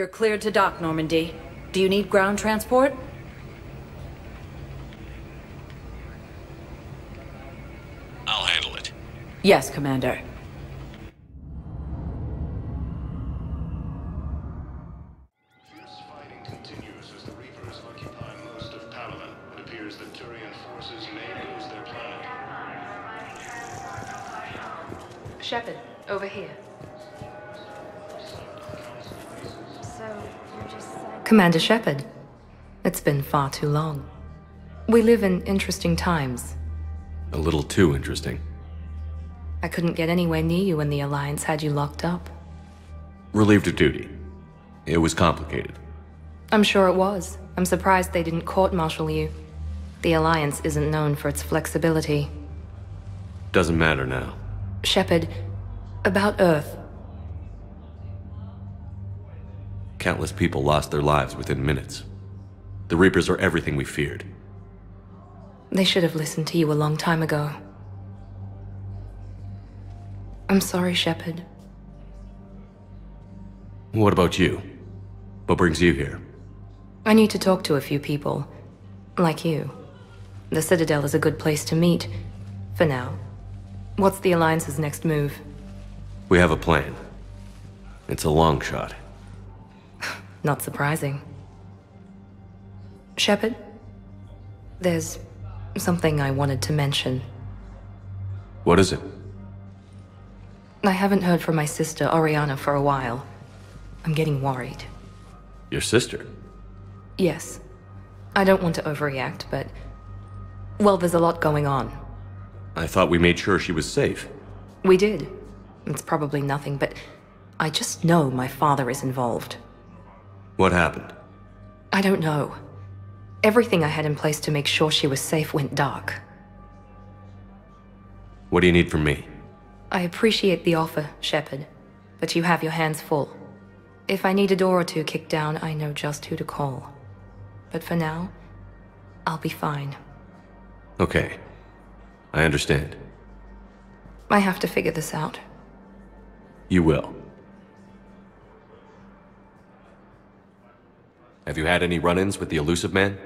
You're cleared to dock, Normandy. Do you need ground transport? I'll handle it. Yes, Commander. Commander Shepard. It's been far too long. We live in interesting times. A little too interesting. I couldn't get anywhere near you when the Alliance had you locked up. Relieved of duty. It was complicated. I'm sure it was. I'm surprised they didn't court-martial you. The Alliance isn't known for its flexibility. Doesn't matter now. Shepard, about Earth. Countless people lost their lives within minutes. The Reapers are everything we feared. They should have listened to you a long time ago. I'm sorry, Shepard. What about you? What brings you here? I need to talk to a few people. Like you. The Citadel is a good place to meet. For now. What's the Alliance's next move? We have a plan. It's a long shot. Not surprising. Shepard? There's something I wanted to mention. What is it? I haven't heard from my sister, Oriana, for a while. I'm getting worried. Your sister? Yes. I don't want to overreact, but... Well, there's a lot going on. I thought we made sure she was safe. We did. It's probably nothing, but I just know my father is involved. What happened? I don't know. Everything I had in place to make sure she was safe went dark. What do you need from me? I appreciate the offer, Shepard, but you have your hands full. If I need a door or two kicked down, I know just who to call. But for now, I'll be fine. Okay. I understand. I have to figure this out. You will. Have you had any run-ins with the Illusive Man?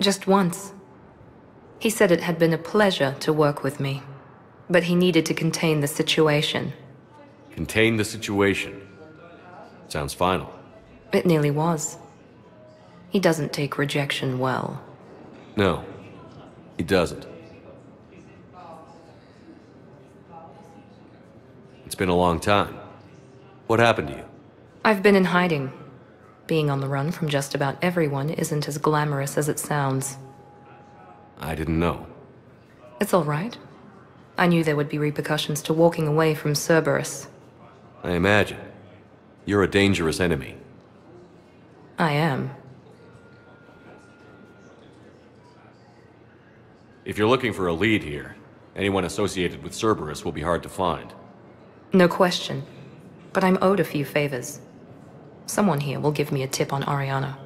Just once. He said it had been a pleasure to work with me, but he needed to contain the situation. Contain the situation. Sounds final. It nearly was. He doesn't take rejection well. No, he doesn't. It's been a long time. What happened to you? I've been in hiding. Being on the run from just about everyone isn't as glamorous as it sounds. I didn't know. It's all right. I knew there would be repercussions to walking away from Cerberus. I imagine. You're a dangerous enemy. I am. If you're looking for a lead here, anyone associated with Cerberus will be hard to find. No question. But I'm owed a few favors. Someone here will give me a tip on Oriana.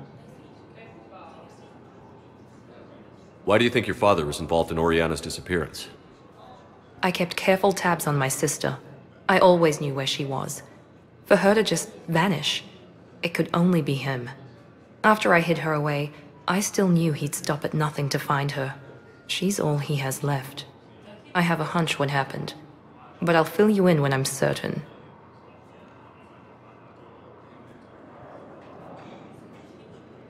Why do you think your father was involved in Oriana's disappearance? I kept careful tabs on my sister. I always knew where she was. For her to just vanish, it could only be him. After I hid her away, I still knew he'd stop at nothing to find her. She's all he has left. I have a hunch what happened, but I'll fill you in when I'm certain.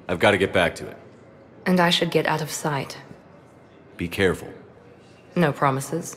I've got to get back to it. And I should get out of sight. Be careful. No promises.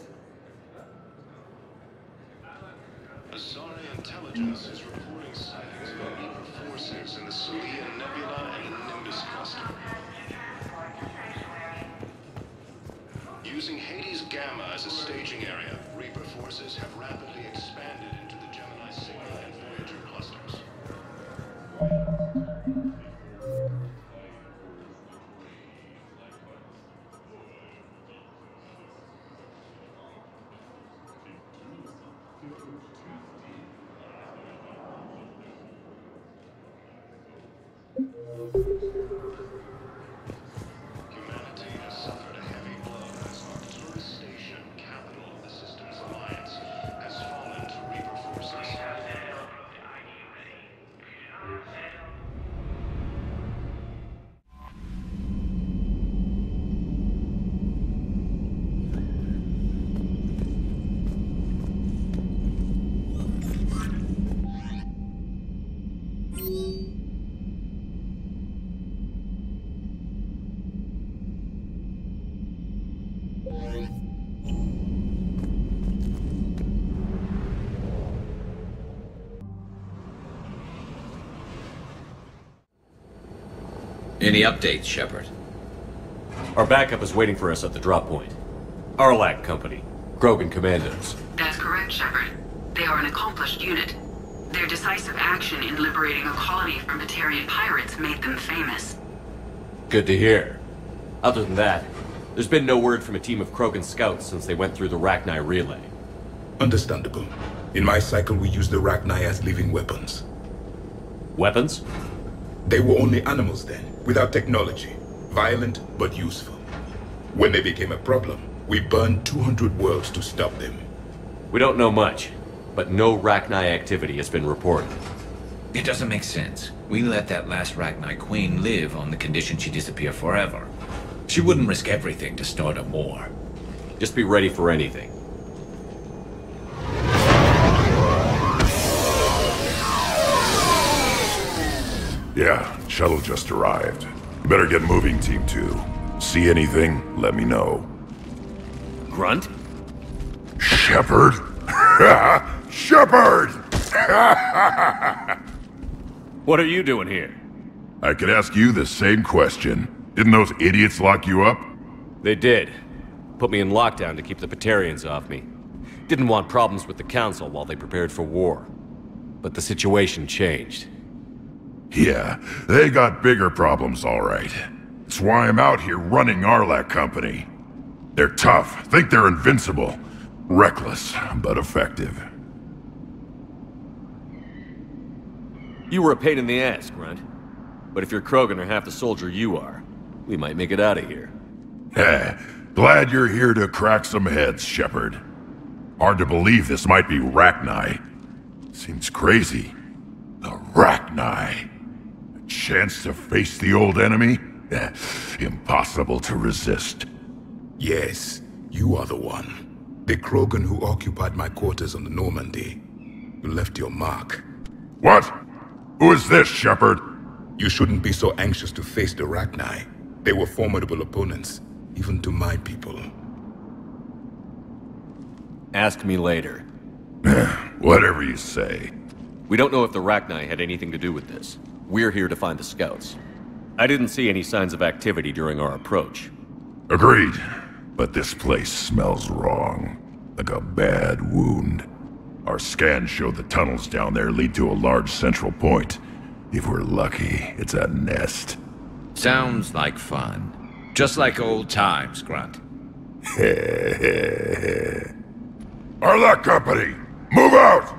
Any updates, Shepard? Our backup is waiting for us at the drop point. Aralakh Company. Krogan Commandos. That's correct, Shepard. They are an accomplished unit. Their decisive action in liberating a colony from Batarian pirates made them famous. Good to hear. Other than that, there's been no word from a team of Krogan scouts since they went through the Rachni relay. Understandable. In my cycle, we use the Rachni as living weapons. Weapons? They were only animals then, without technology. Violent, but useful. When they became a problem, we burned 200 worlds to stop them. We don't know much, but no Rachni activity has been reported. It doesn't make sense. We let that last Rachni Queen live on the condition she disappear forever. She wouldn't risk everything to start a war. Just be ready for anything. Yeah, shuttle just arrived. You better get moving, Team 2. See anything, let me know. Grunt? Shepard? Shepard! What are you doing here? I could ask you the same question. Didn't those idiots lock you up? They did. Put me in lockdown to keep the Batarians off me. Didn't want problems with the Council while they prepared for war. But the situation changed. Yeah, they got bigger problems, all right. That's why I'm out here running Aralakh Company. They're tough, think they're invincible. Reckless, but effective. You were a pain in the ass, Grunt. But if you're Krogan or half the soldier you are, we might make it out of here. Eh, glad you're here to crack some heads, Shepard. Hard to believe this might be Rachni. Seems crazy. The Rachni. A chance to face the old enemy? Eh, impossible to resist. Yes, you are the one. The Krogan who occupied my quarters on the Normandy. You left your mark. What? Who is this, Shepard? You shouldn't be so anxious to face the Rachni. They were formidable opponents, even to my people. Ask me later. Whatever you say. We don't know if the Rachni had anything to do with this. We're here to find the scouts. I didn't see any signs of activity during our approach. Agreed. But this place smells wrong. Like a bad wound. Our scans show the tunnels down there lead to a large central point. If we're lucky, it's a nest. Sounds like fun. Just like old times, Grunt. Aralakh Company! Move out!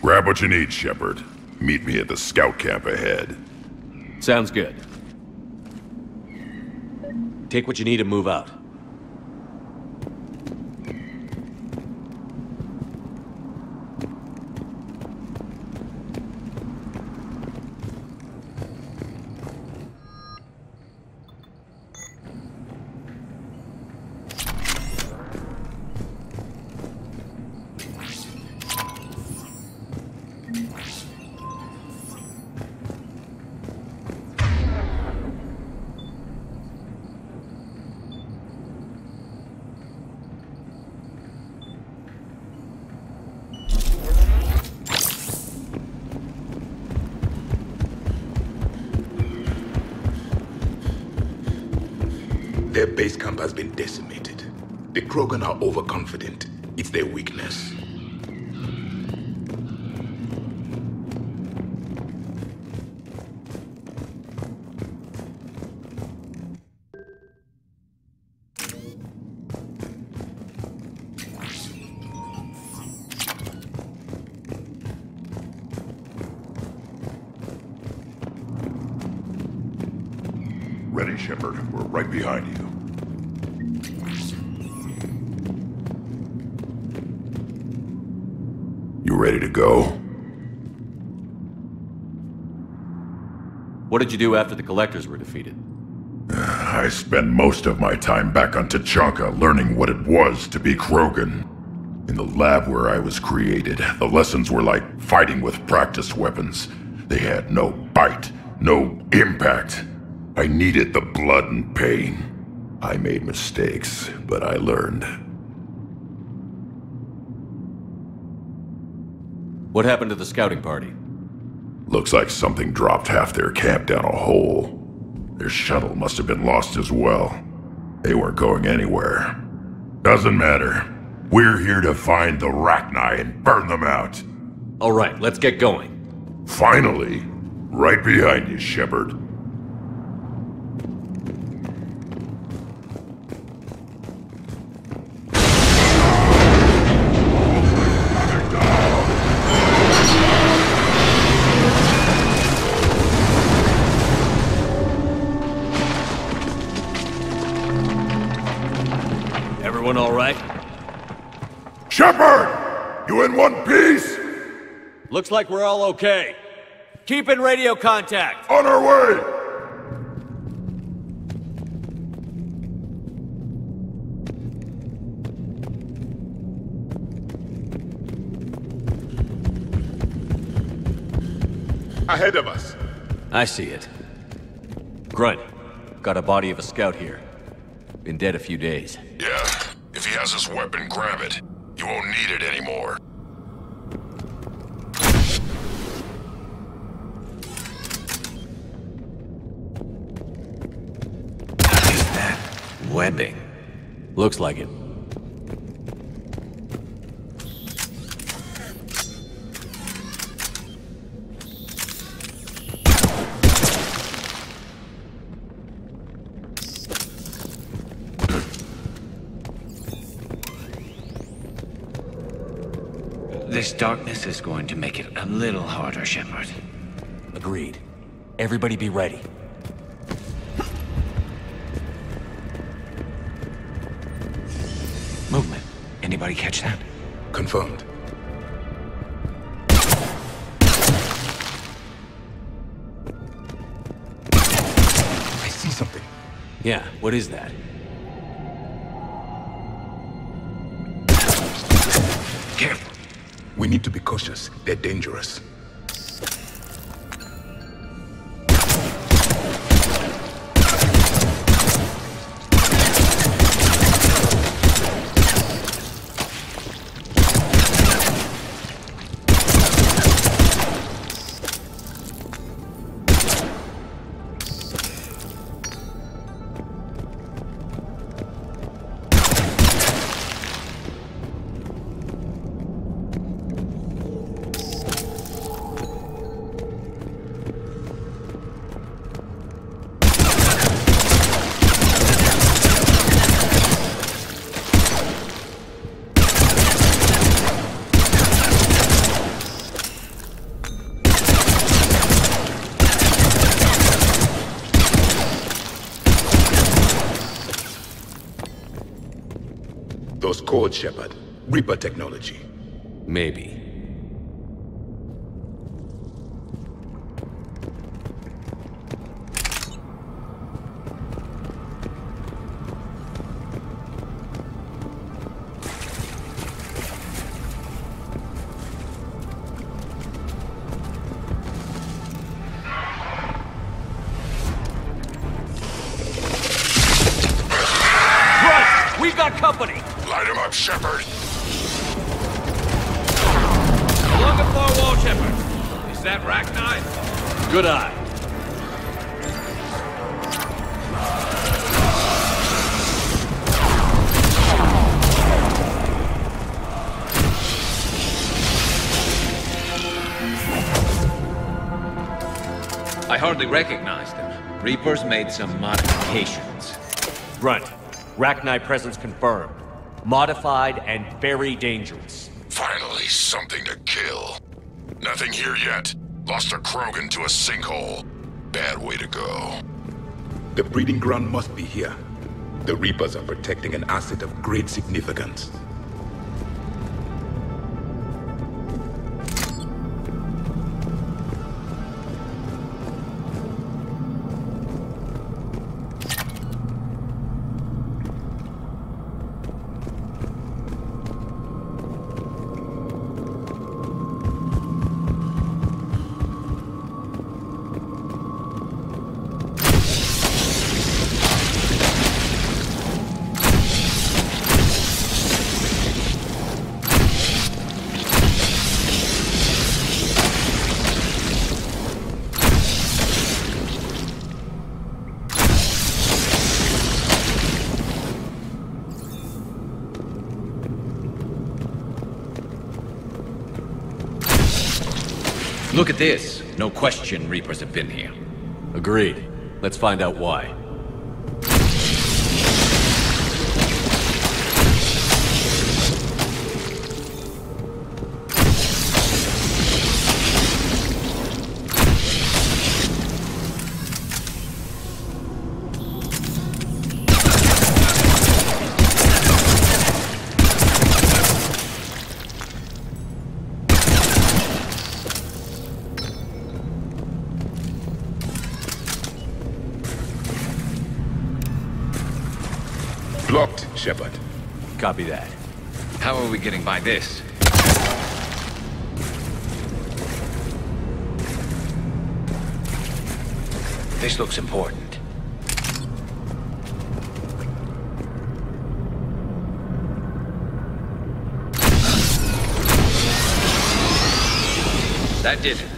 Grab what you need, Shepard. Meet me at the scout camp ahead. Sounds good. Take what you need and move out. Their base camp has been decimated. The Krogan are overconfident. It's their weakness. Did you do after the Collectors were defeated? I spent most of my time back on Tuchanka learning what it was to be Krogan. In the lab where I was created, the lessons were like fighting with practice weapons. They had no bite, no impact. I needed the blood and pain. I made mistakes, but I learned. What happened to the scouting party? Looks like something dropped half their camp down a hole. Their shuttle must have been lost as well. They weren't going anywhere. Doesn't matter. We're here to find the Rachni and burn them out. All right, let's get going. Finally. Right behind you, Shepard. Looks like we're all okay. Keep in radio contact. On our way! Ahead of us. I see it. Grunt, got a body of a scout here. Been dead a few days. Yeah. If he has his weapon, grab it. You won't need it anymore. Webbing? Looks like it. This darkness is going to make it a little harder, Shepard. Agreed. Everybody be ready. Anybody catch that? Confirmed. I see something. Yeah, what is that? Careful. We need to be cautious. They're dangerous. Reapers made some modifications. Grunt, Rachni presence confirmed. Modified and very dangerous. Finally, something to kill. Nothing here yet. Lost a Krogan to a sinkhole. Bad way to go. The breeding ground must be here. The Reapers are protecting an asset of great significance. Look at this. No question Reapers have been here. Agreed. Let's find out why. How are we getting by this? This looks important. That did it.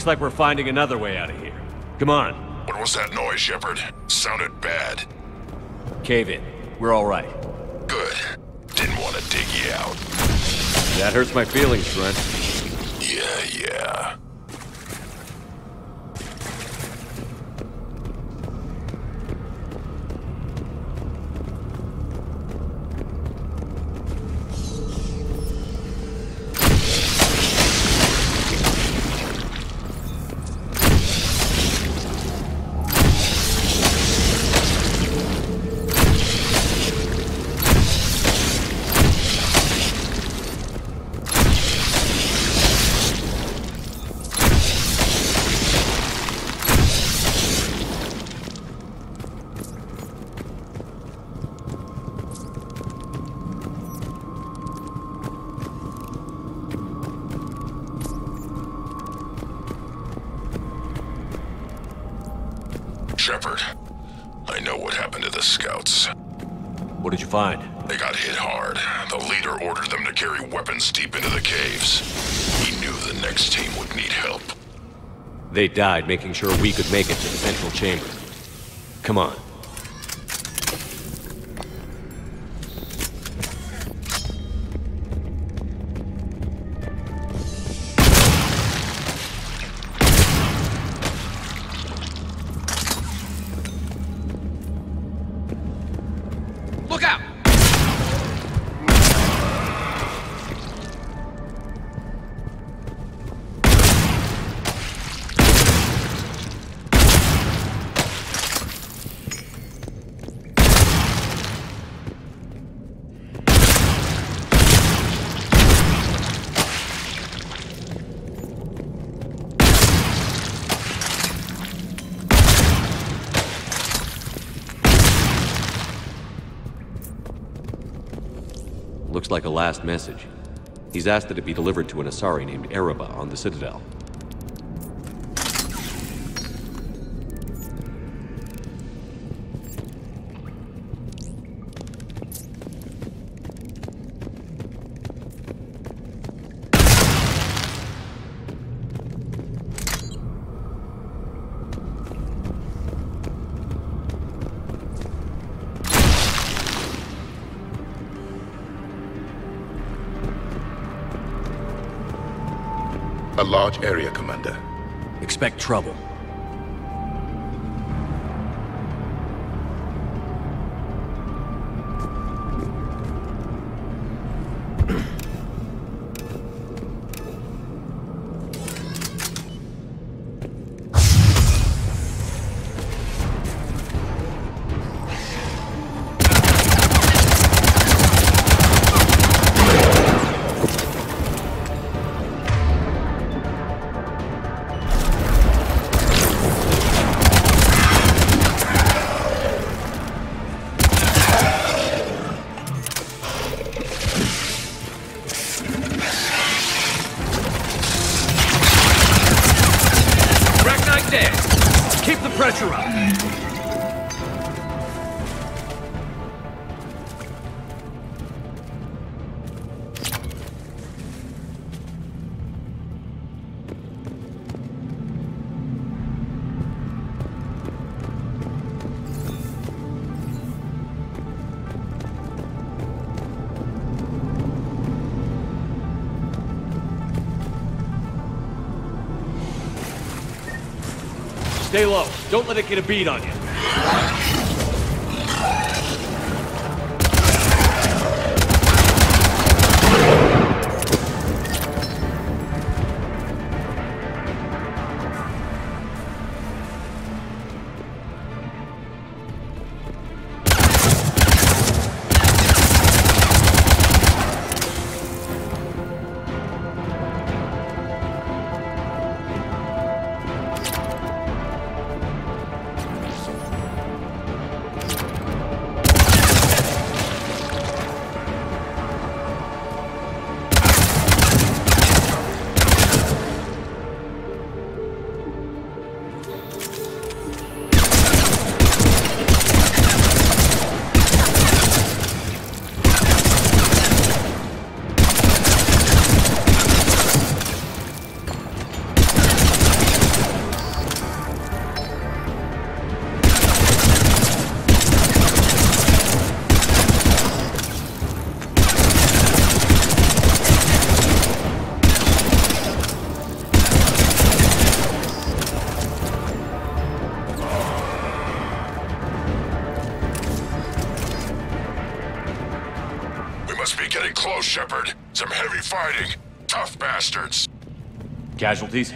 Looks like we're finding another way out of here. Come on, What was that noise, Shepard? Sounded bad. cave in. We're all right. Good. Didn't want to dig you out. That hurts my feelings, Trent. Yeah, yeah. They got hit hard. The leader ordered them to carry weapons deep into the caves. He knew the next team would need help. They died making sure we could make it to the central chamber. Come on. Last message. He's asked that it be delivered to an Asari named Ereba on the Citadel. Large area, Commander. Expect trouble. Don't let it get a beat on you. Casualties?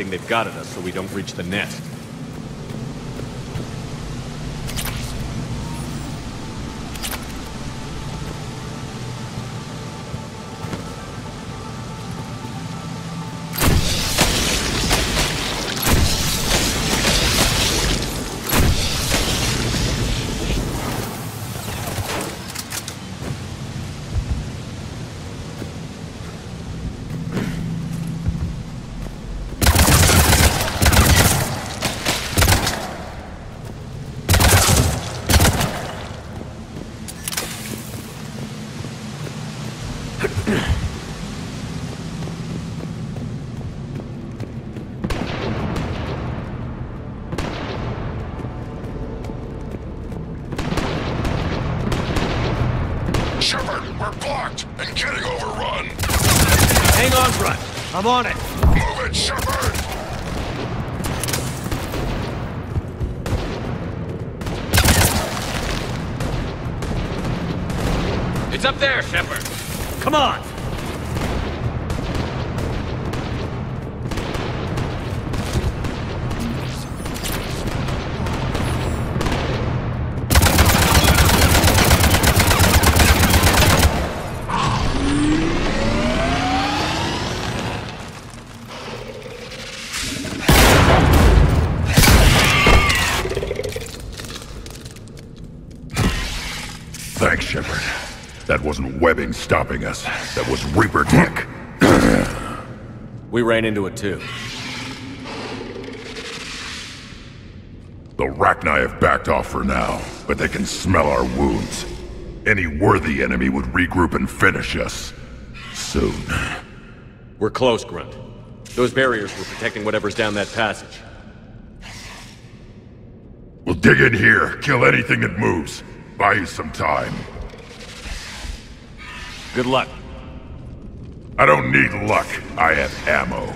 everything they've got at us so we don't reach the nest. I'm on it. webbing stopping us. That was Reaper tech. we ran into it too. The Rachni have backed off for now, but they can smell our wounds. Any worthy enemy would regroup and finish us. Soon. We're close, Grunt. Those barriers were protecting whatever's down that passage. We'll dig in here, kill anything that moves. Buy you some time. Good luck. I don't need luck. I have ammo.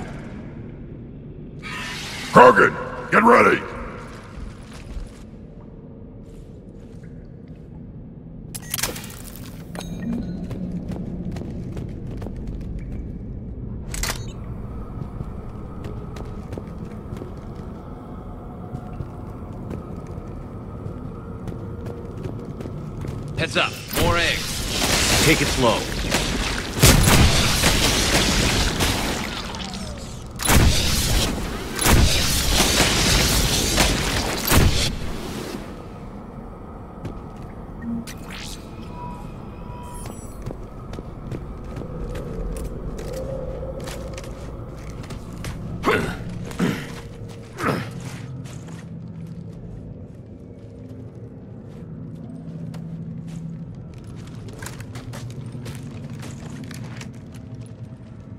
Krogan, get ready! Heads up, more eggs. Take it slow.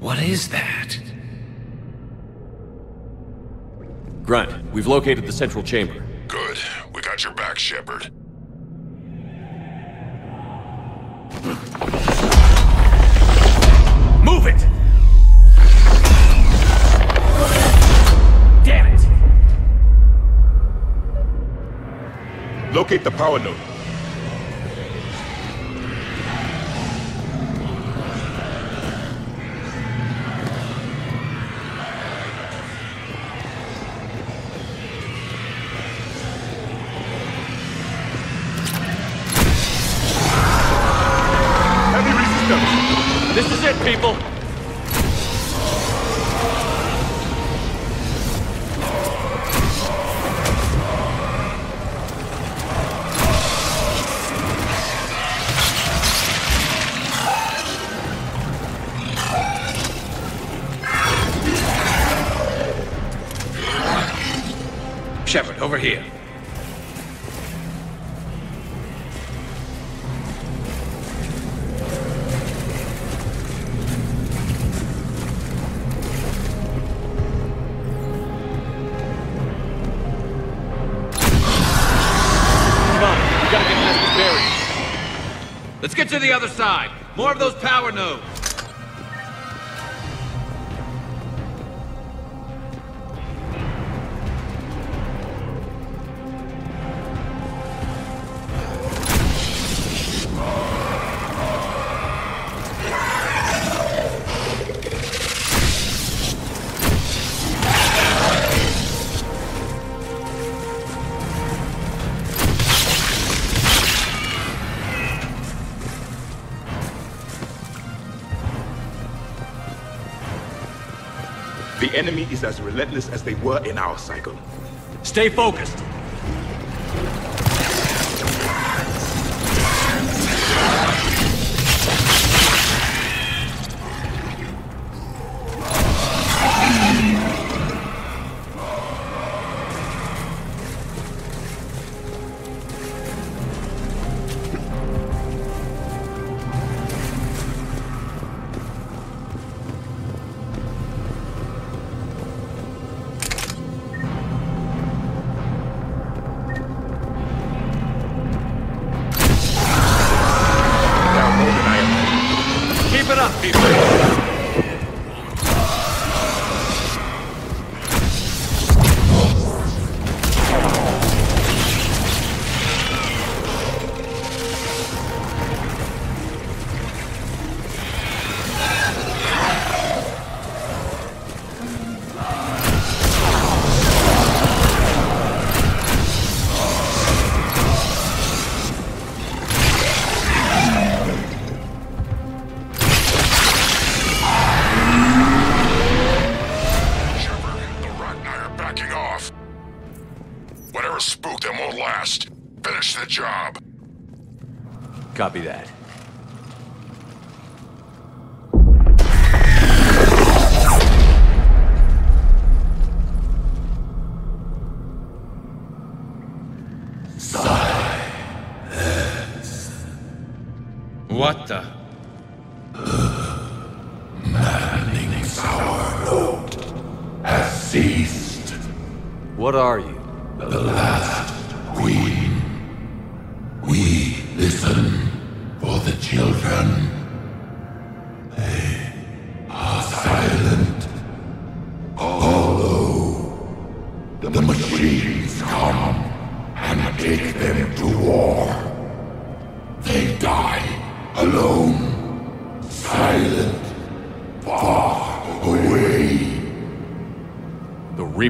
What is that? Grunt, we've located the central chamber. Good. We got your back, Shepard. Move it! Damn it! Locate the power node. Enemy is as relentless as they were in our cycle. Stay focused.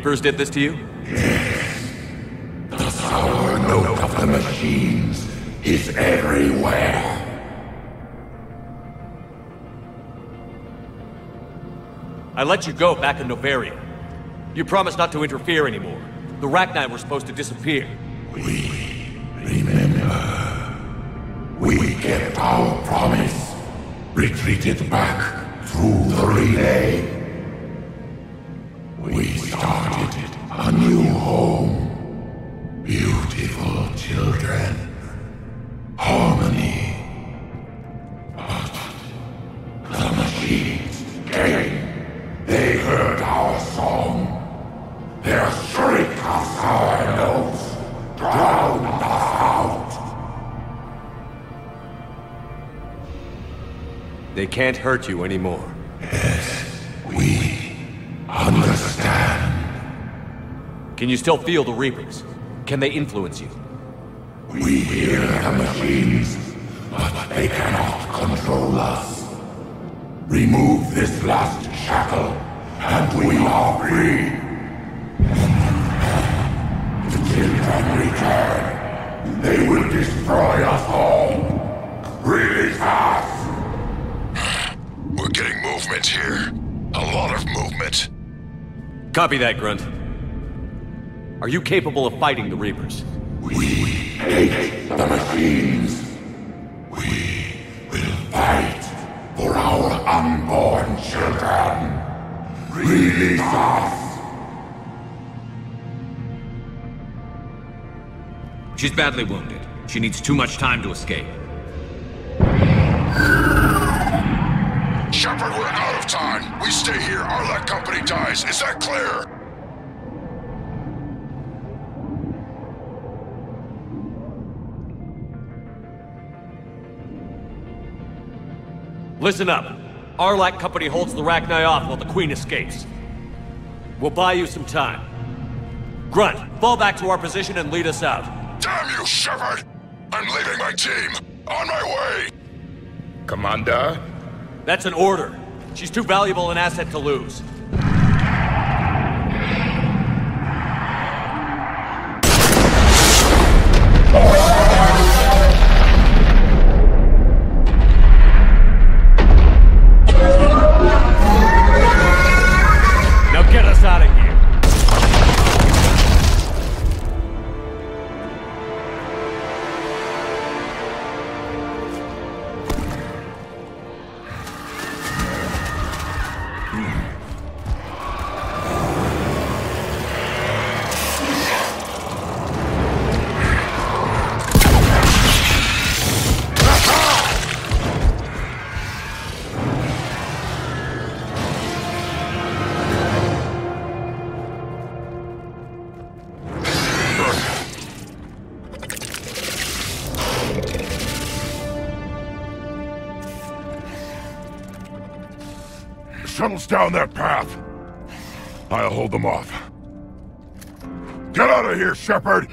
Reapers did this to you? Yes. The sour note of the machines is everywhere. I let you go back in Noveria. You promised not to interfere anymore. The Rachni were supposed to disappear. We remember. We kept our promise. Retreated back through the relay. Can't hurt you anymore. Yes, we understand. Can you still feel the Reapers? Can they influence you? We hear the machines, but they cannot control us. Remove this last shackle, and we are free. The children return. They will destroy us all. Release us! We're getting movement here. A lot of movement. Copy that, Grunt. Are you capable of fighting the Reapers? We hate the machines. We will fight for our unborn children. Release us! She's badly wounded. She needs too much time to escape. Out of time. We stay here, Aralakh Company dies. Is that clear? Listen up. Aralakh Company holds the Rachni off while the Queen escapes. We'll buy you some time. Grunt, fall back to our position and lead us out. Damn you, Shepard! I'm leaving my team. On my way. Commander? That's an order. She's too valuable an asset to lose. Shepard!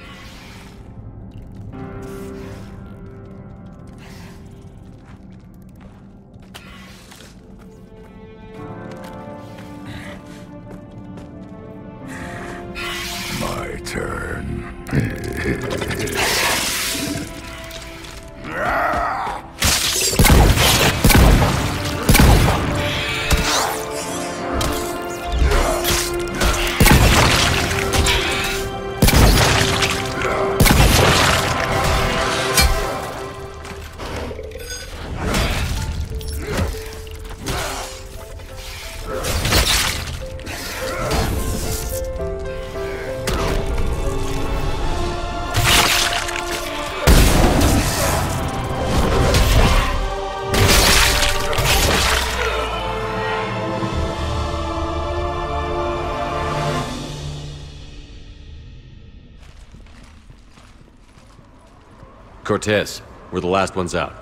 Cortez, we're the last ones out.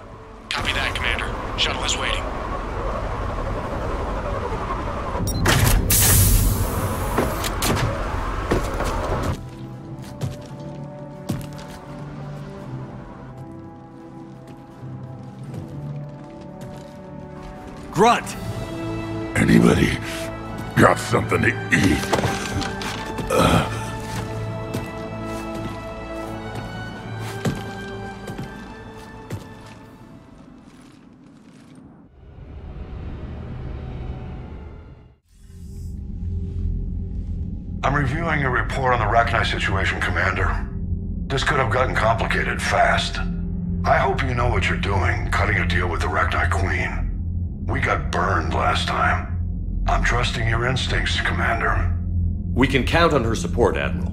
Copy that, Commander. Shuttle is waiting. Grunt! Anybody got something to eat? Uh. Reviewing your report on the Rachni situation, Commander. This could have gotten complicated fast. I hope you know what you're doing, cutting a deal with the Rachni Queen. We got burned last time. I'm trusting your instincts, Commander. We can count on her support, Admiral.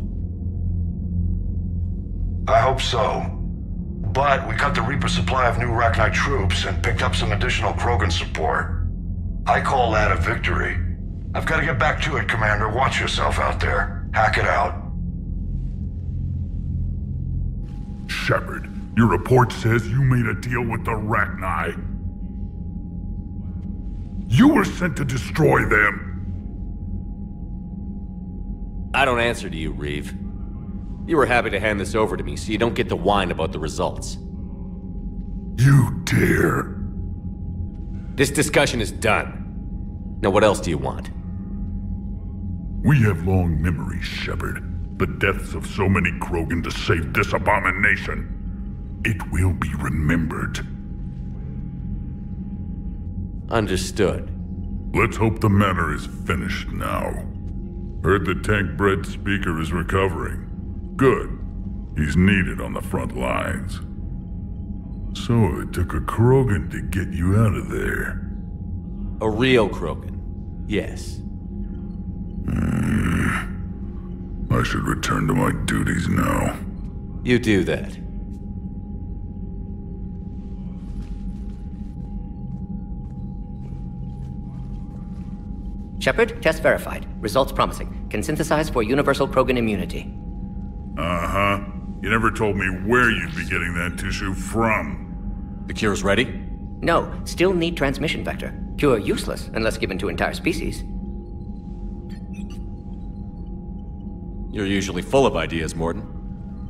I hope so. But we cut the Reaper supply of new Rachni troops and picked up some additional Krogan support. I call that a victory. I've got to get back to it, Commander. Watch yourself out there. Hack it out. Shepard, your report says you made a deal with the Rachni. You were sent to destroy them. I don't answer to you, Wreav. You were happy to hand this over to me, so you don't get to whine about the results. You dare? This discussion is done. Now what else do you want? We have long memories, Shepard. The deaths of so many Krogan to save this abomination. It will be remembered. Understood. Let's hope the manor is finished now. Heard the tank bred speaker is recovering. Good. He's needed on the front lines. So it took a Krogan to get you out of there. A real Krogan. Yes. Mm. I should return to my duties now. You do that. Shepard, test verified. Results promising. Can synthesize for universal Krogan immunity. Uh-huh. You never told me where you'd be getting that tissue from. The cure's ready? No, still need transmission vector. Cure useless unless given to entire species. You're usually full of ideas, Mordin.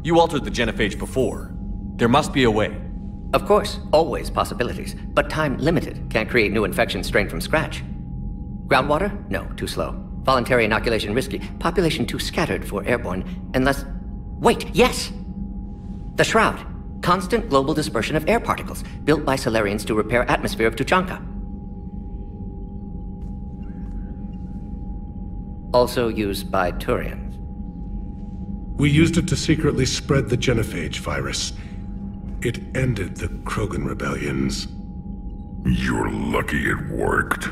You altered the genophage before. There must be a way. Of course, always possibilities, but time limited. Can't create new infection strain from scratch. Groundwater? No, too slow. Voluntary inoculation risky. Population too scattered for airborne, unless... Wait, yes! The Shroud. Constant global dispersion of air particles, built by Salarians to repair atmosphere of Tuchanka. Also used by Turians. We used it to secretly spread the genophage virus. It ended the Krogan rebellions. You're lucky it worked.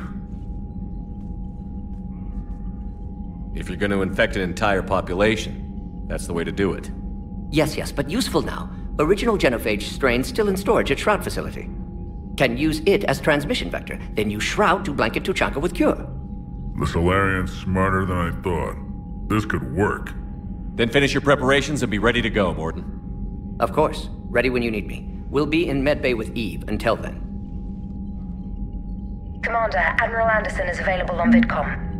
If you're going to infect an entire population, that's the way to do it. Yes, yes, but useful now. Original genophage strain still in storage at Shroud facility. Can use it as transmission vector, then use Shroud to blanket Tuchanka with cure. The Salarian's smarter than I thought. This could work. Then finish your preparations and be ready to go, Mordin. Of course. Ready when you need me. We'll be in medbay with Eve until then. Commander, Admiral Anderson is available on VidCom.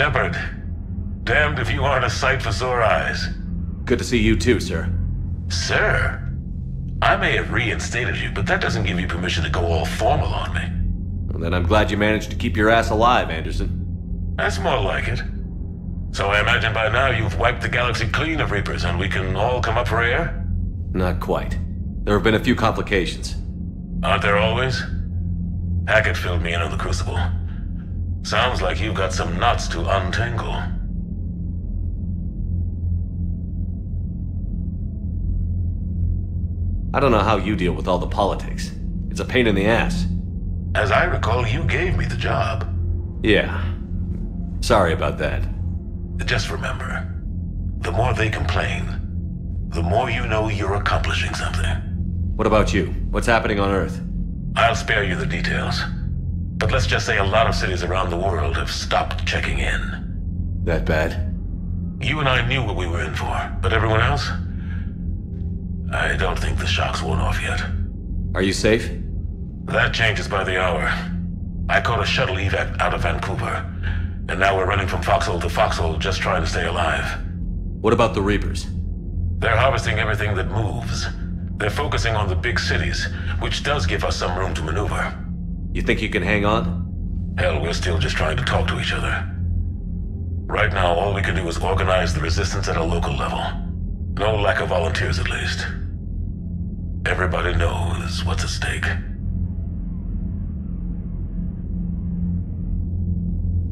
Shepard, damned if you aren't a sight for sore eyes. Good to see you too, sir. Sir? I may have reinstated you, but that doesn't give you permission to go all formal on me. Well, then I'm glad you managed to keep your ass alive, Anderson. That's more like it. So I imagine by now you've wiped the galaxy clean of Reapers and we can all come up for air? Not quite. There have been a few complications. Aren't there always? Hackett filled me in on the Crucible. Sounds like you've got some knots to untangle. I don't know how you deal with all the politics. It's a pain in the ass. As I recall, you gave me the job. Yeah. Sorry about that. Just remember, the more they complain, the more you know you're accomplishing something. What about you? What's happening on Earth? I'll spare you the details. But let's just say a lot of cities around the world have stopped checking in. That bad? You and I knew what we were in for, but everyone else? I don't think the shock's worn off yet. Are you safe? That changes by the hour. I caught a shuttle evac out of Vancouver, and now we're running from foxhole to foxhole just trying to stay alive. What about the Reapers? They're harvesting everything that moves. They're focusing on the big cities, which does give us some room to maneuver. You think you can hang on? Hell, we're still just trying to talk to each other. Right now, all we can do is organize the resistance at a local level. No lack of volunteers, at least. Everybody knows what's at stake.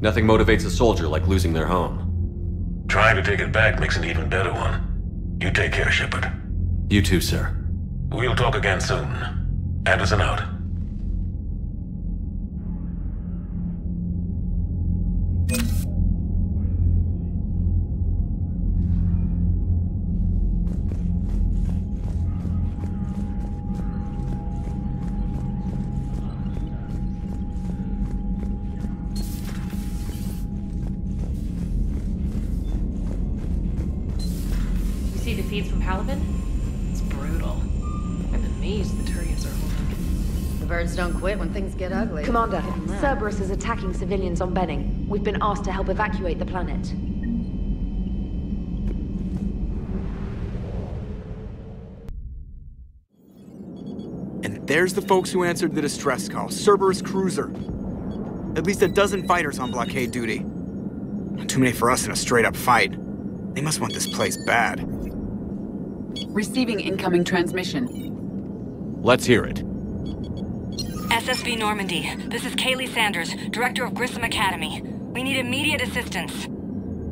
Nothing motivates a soldier like losing their home. Trying to take it back makes an even better one. You take care, Shepard. You too, sir. We'll talk again soon. Anderson out. Feeds from Palaven? It's brutal. I'm amazed the Turians are holding. The birds don't quit when things get ugly. Commander, Give 'em that. Cerberus is attacking civilians on Benning. We've been asked to help evacuate the planet. And there's the folks who answered the distress call. Cerberus cruiser. At least a dozen fighters on blockade duty. Not too many for us in a straight-up fight. They must want this place bad. Receiving incoming transmission. Let's hear it. SSV Normandy, this is Kahlee Sanders, Director of Grissom Academy. We need immediate assistance.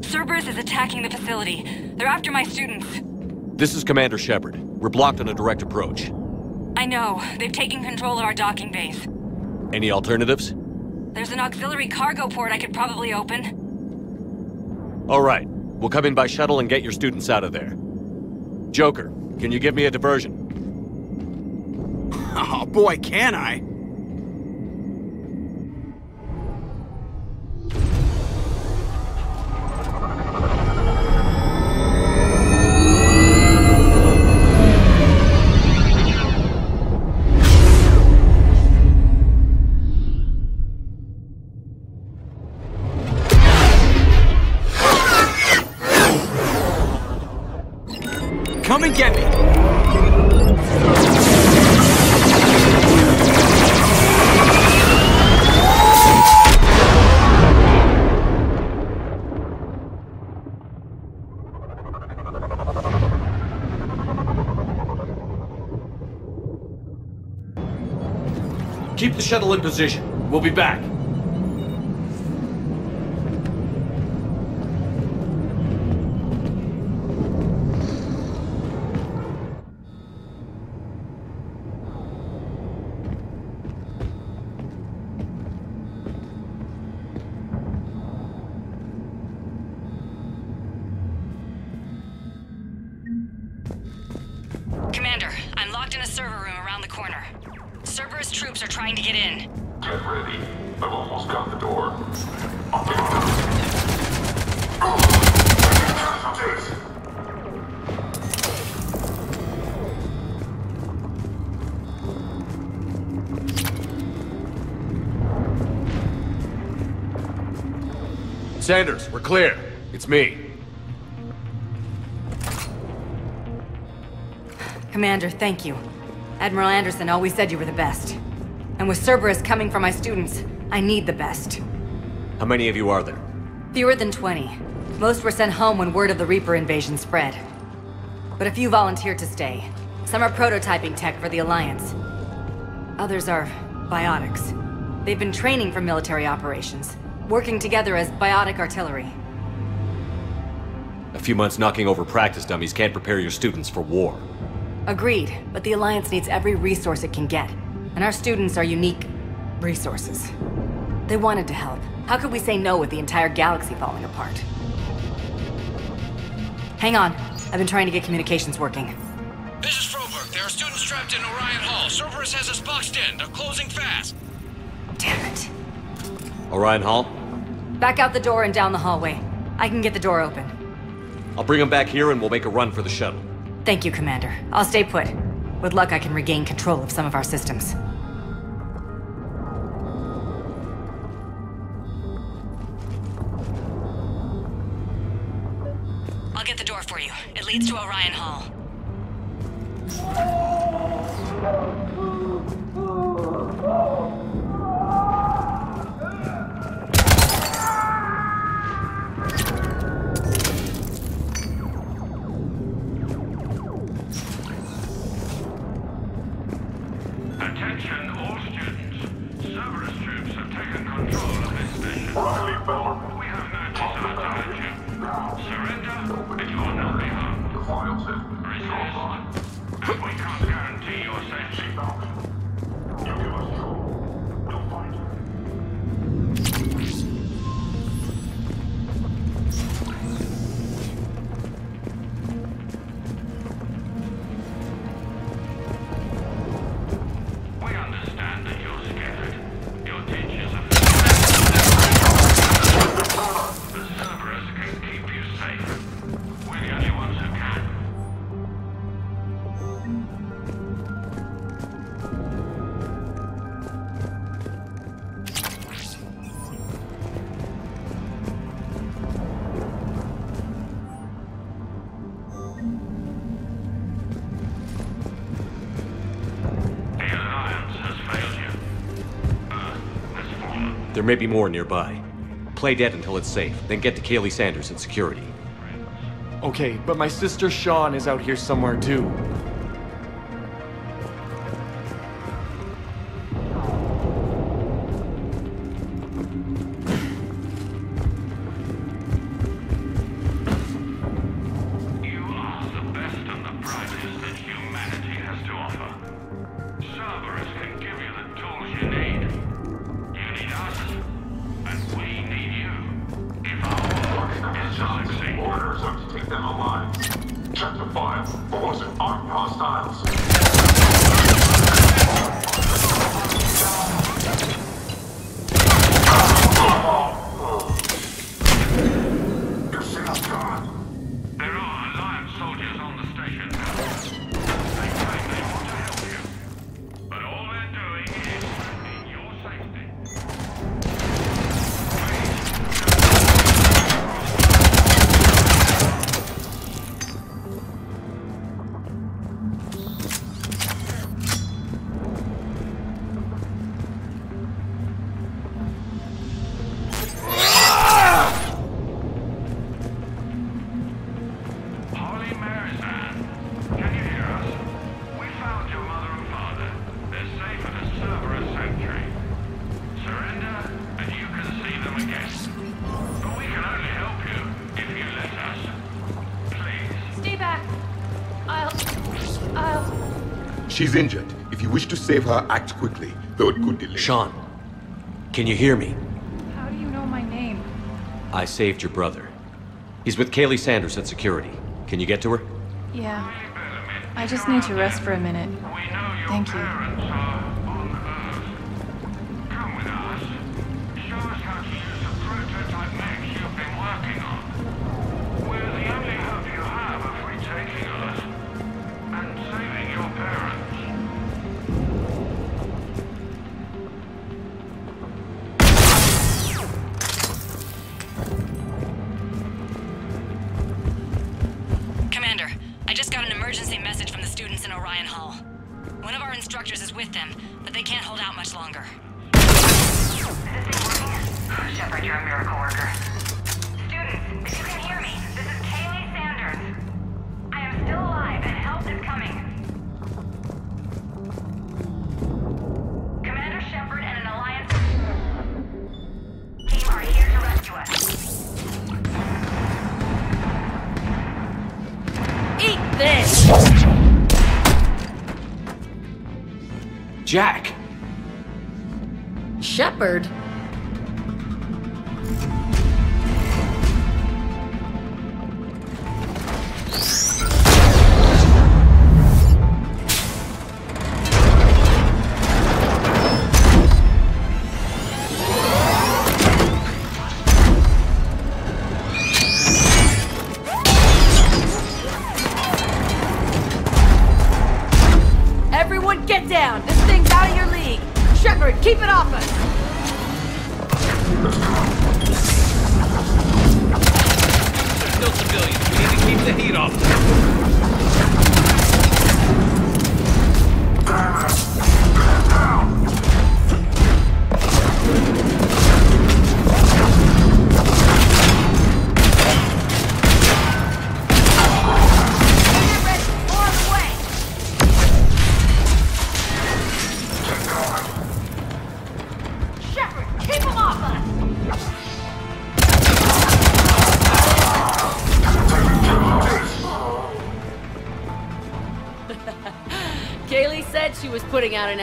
Cerberus is attacking the facility. They're after my students. This is Commander Shepard. We're blocked on a direct approach. I know. They've taken control of our docking base. Any alternatives? There's an auxiliary cargo port I could probably open. All right. We'll come in by shuttle and get your students out of there. Joker, can you give me a diversion? Oh boy, can I! Shuttle in position. We'll be back. Commander, thank you. Admiral Anderson always said you were the best. And with Cerberus coming for my students, I need the best. How many of you are there? Fewer than 20. Most were sent home when word of the Reaper invasion spread. But a few volunteered to stay. Some are prototyping tech for the Alliance. Others are biotics. They've been training for military operations, working together as biotic artillery. A few months knocking over practice dummies can't prepare your students for war. Agreed, but the Alliance needs every resource it can get. And our students are unique resources. They wanted to help, How could we say no with the entire galaxy falling apart? Hang on. I've been trying to get communications working. This is Froberg. There are students trapped in Orion Hall. Cerberus has us boxed in. They're closing fast. Damn it. Orion Hall? Back out the door and down the hallway. I can get the door open. I'll bring them back here and we'll make a run for the shuttle. Thank you, Commander. I'll stay put. With luck, I can regain control of some of our systems. I'll get the door for you. It leads to Orion Hall. may be more nearby. Play dead until it's safe, then get to Kahlee Sanders in security. Okay, but my sister Sean is out here somewhere too. Hostiles. Her, act quickly, though it could delay. Sean, can you hear me? How do you know my name? I saved your brother. He's with Kahlee Sanders at security. Can you get to her? Yeah. I just need to rest for a minute. Thank you.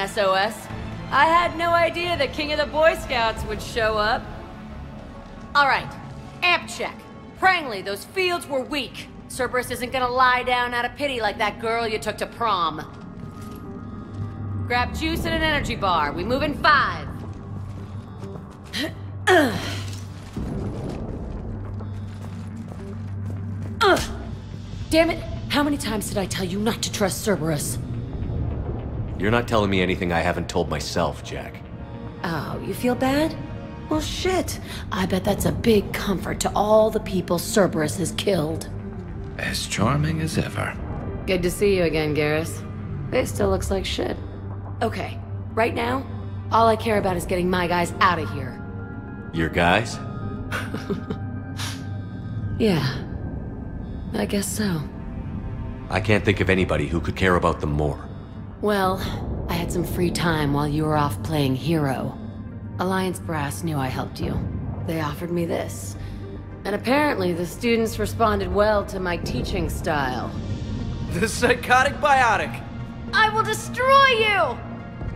SOS. I had no idea the King of the Boy Scouts would show up. All right, amp check. Prangley, those fields were weak. Cerberus isn't gonna lie down out of pity like that girl you took to prom. Grab juice and an energy bar. We move in five. Ugh. Ugh. Damn it! How many times did I tell you not to trust Cerberus? You're not telling me anything I haven't told myself, Jack. Oh, you feel bad? Well, shit. I bet that's a big comfort to all the people Cerberus has killed. As charming as ever. Good to see you again, Garrus. It still looks like shit. Okay, right now, all I care about is getting my guys out of here. Your guys? Yeah. I guess so. I can't think of anybody who could care about them more. Well, I had some free time while you were off playing hero. Alliance Brass knew I helped you. They offered me this. And apparently the students responded well to my teaching style. The psychotic biotic! I will destroy you!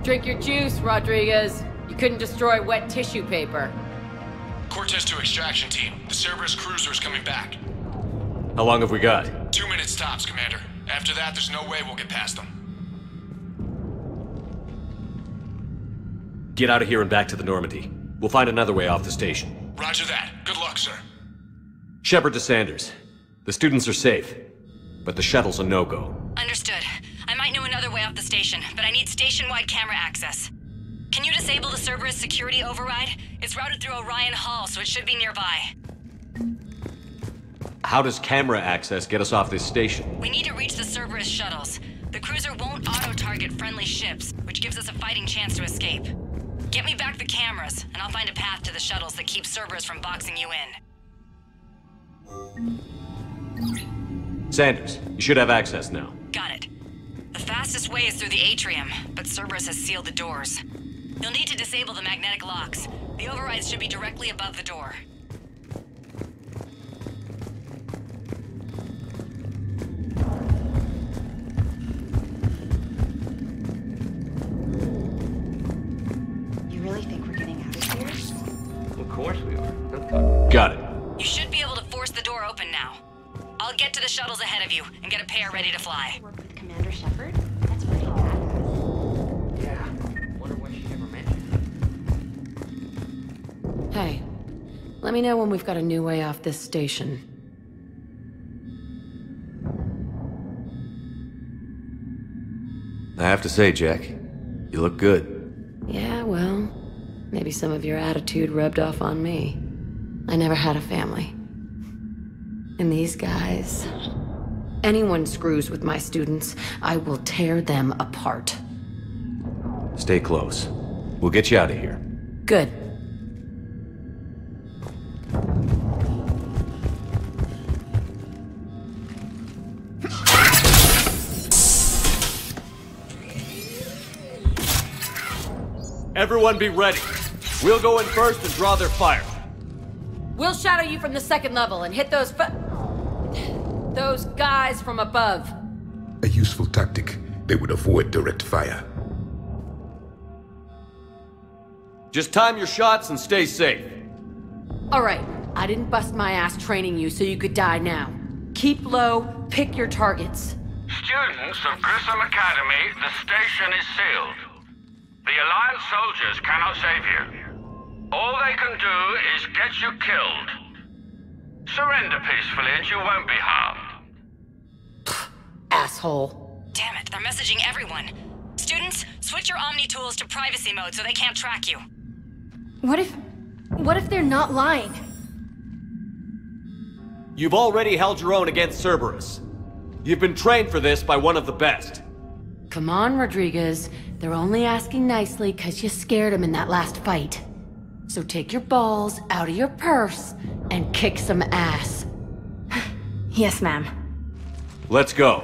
Drink your juice, Rodriguez. You couldn't destroy wet tissue paper. Cortez to extraction team. The Cerberus cruiser is coming back. How long have we got? Two minutes tops, Commander. After that, there's no way we'll get past them. Get out of here and back to the Normandy. We'll find another way off the station. Roger that. Good luck, sir. Shepard to Sanders. The students are safe, but the shuttle's a no-go. Understood. I might know another way off the station, but I need station-wide camera access. Can you disable the Cerberus security override? It's routed through Orion Hall, so it should be nearby. How does camera access get us off this station? We need to reach the Cerberus shuttles. The cruiser won't auto-target friendly ships, which gives us a fighting chance to escape. Get me back the cameras, and I'll find a path to the shuttles that keeps Cerberus from boxing you in. Sanders, you should have access now. Got it. The fastest way is through the atrium, but Cerberus has sealed the doors. You'll need to disable the magnetic locks. The overrides should be directly above the door. Got it. You should be able to force the door open now. I'll get to the shuttles ahead of you and get a pair ready to fly. Work with Commander Shepard? That's pretty badass. Yeah. Wonder why she never mentioned Hey, let me know when we've got a new way off this station. I have to say, Jack, you look good. Yeah, well, maybe some of your attitude rubbed off on me. I never had a family. And these guys. Anyone screws with my students, I will tear them apart. Stay close. We'll get you out of here. Good. Everyone be ready. We'll go in first and draw their fire. We'll shadow you from the second level and hit those fu- Those guys from above. A useful tactic. They would avoid direct fire. Just time your shots and stay safe. All right, I didn't bust my ass training you so you could die now. Keep low, pick your targets. Students of Grissom Academy, the station is sealed. The Alliance soldiers cannot save you. All they can do is get you killed. Surrender peacefully and you won't be harmed. Asshole. Damn it, they're messaging everyone. Students, switch your Omni tools to privacy mode so they can't track you. What if. What if they're not lying? You've already held your own against Cerberus. You've been trained for this by one of the best. Come on, Rodriguez. They're only asking nicely because you scared them in that last fight. So take your balls out of your purse and kick some ass. yes, ma'am. Let's go.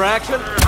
Ready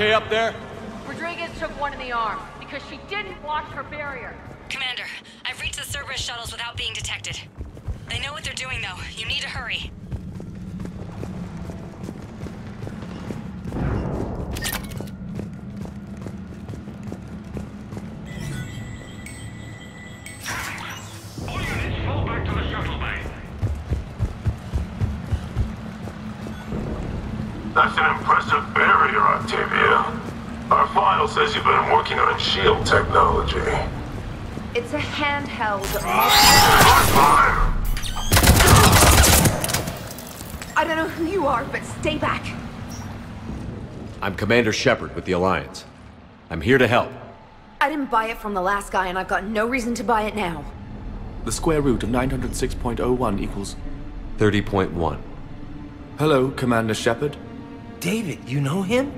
okay up there? Commander Shepard with the Alliance. I'm here to help. I didn't buy it from the last guy, and I've got no reason to buy it now. The square root of 906.01 equals... 30.1. Hello, Commander Shepard. David, you know him?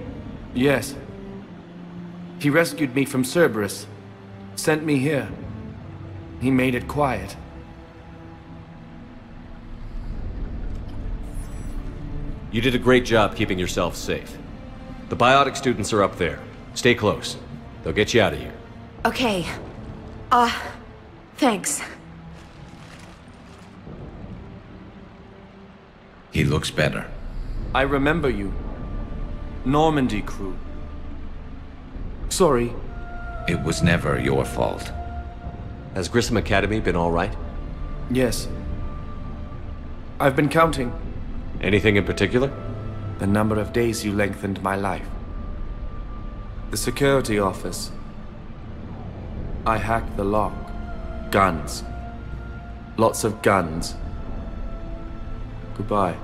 Yes. He rescued me from Cerberus. Sent me here. He made it quiet. You did a great job keeping yourself safe. The biotic students are up there. Stay close. They'll get you out of here. Okay. Uh, thanks. He looks better. I remember you. Normandy crew. Sorry. It was never your fault. Has Grissom Academy been all right? Yes. I've been counting. Anything in particular? The number of days you lengthened my life. The security office. I hacked the lock. Guns. Lots of guns. Goodbye.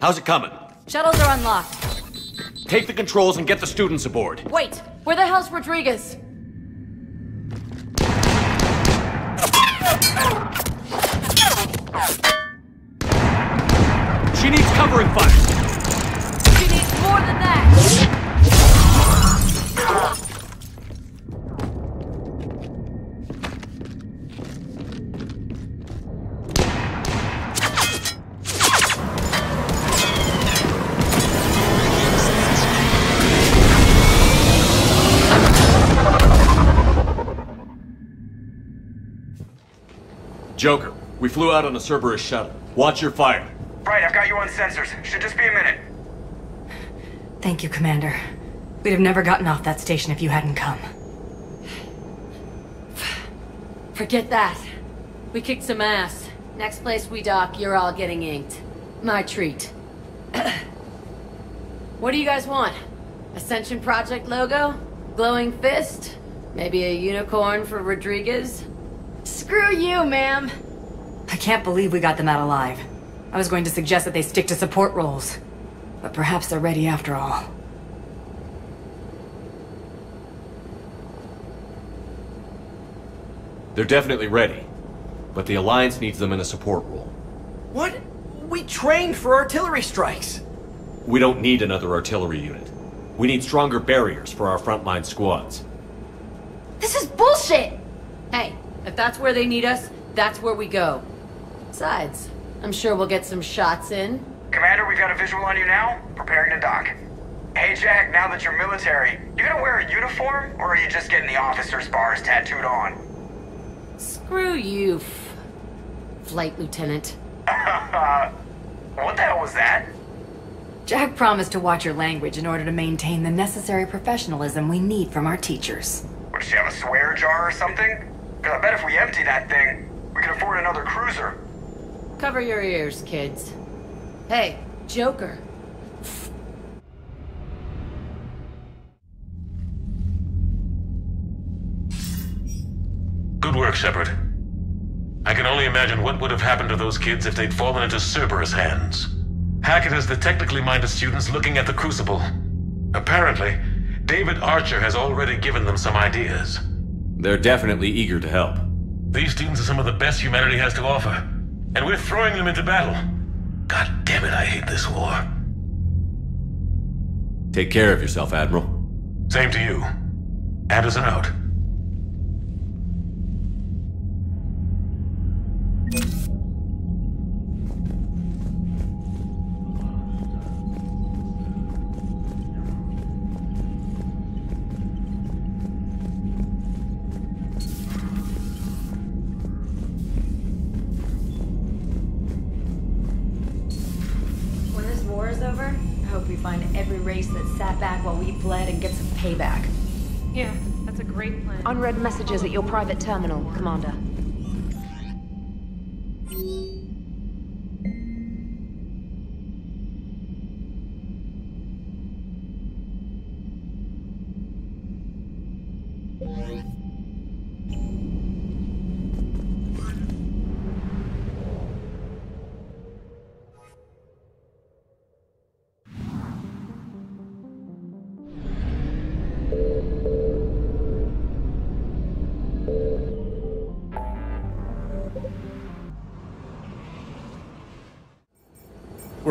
How's it coming? Shuttles are unlocked. Take the controls and get the students aboard. Wait, where the hell's Rodriguez? We flew out on a Cerberus shuttle. Watch your fire. Right, I've got you on sensors. Should just be a minute. Thank you, Commander. We'd have never gotten off that station if you hadn't come. Forget that. We kicked some ass. Next place we dock, you're all getting inked. My treat. what do you guys want? Ascension Project logo? Glowing fist? Maybe a unicorn for Rodriguez? Screw you, ma'am! I can't believe we got them out alive. I was going to suggest that they stick to support roles. But perhaps they're ready after all. They're definitely ready. But the Alliance needs them in a support role. What? We trained for artillery strikes. We don't need another artillery unit. We need stronger barriers for our frontline squads. This is bullshit! Hey, if that's where they need us, that's where we go. Besides, I'm sure we'll get some shots in. Commander, we've got a visual on you now. Preparing to dock. Hey, Jack, now that you're military, you gonna wear a uniform, or are you just getting the officer's bars tattooed on? Screw you, f- Flight Lieutenant. what the hell was that? Jack promised to watch your language in order to maintain the necessary professionalism we need from our teachers. Would she have a swear jar or something? Because I bet if we empty that thing, we can afford another cruiser. Cover your ears, kids. Hey, Joker. Good work, Shepard. I can only imagine what would have happened to those kids if they'd fallen into Cerberus hands. Hackett has the technically minded students looking at the Crucible. Apparently, David Archer has already given them some ideas. They're definitely eager to help. These students are some of the best humanity has to offer, and we're throwing them into battle. God damn it, I hate this war. Take care of yourself, Admiral. Same to you. Anderson out. Payback. Yeah, that's a great plan. Unread messages at your private terminal, Commander.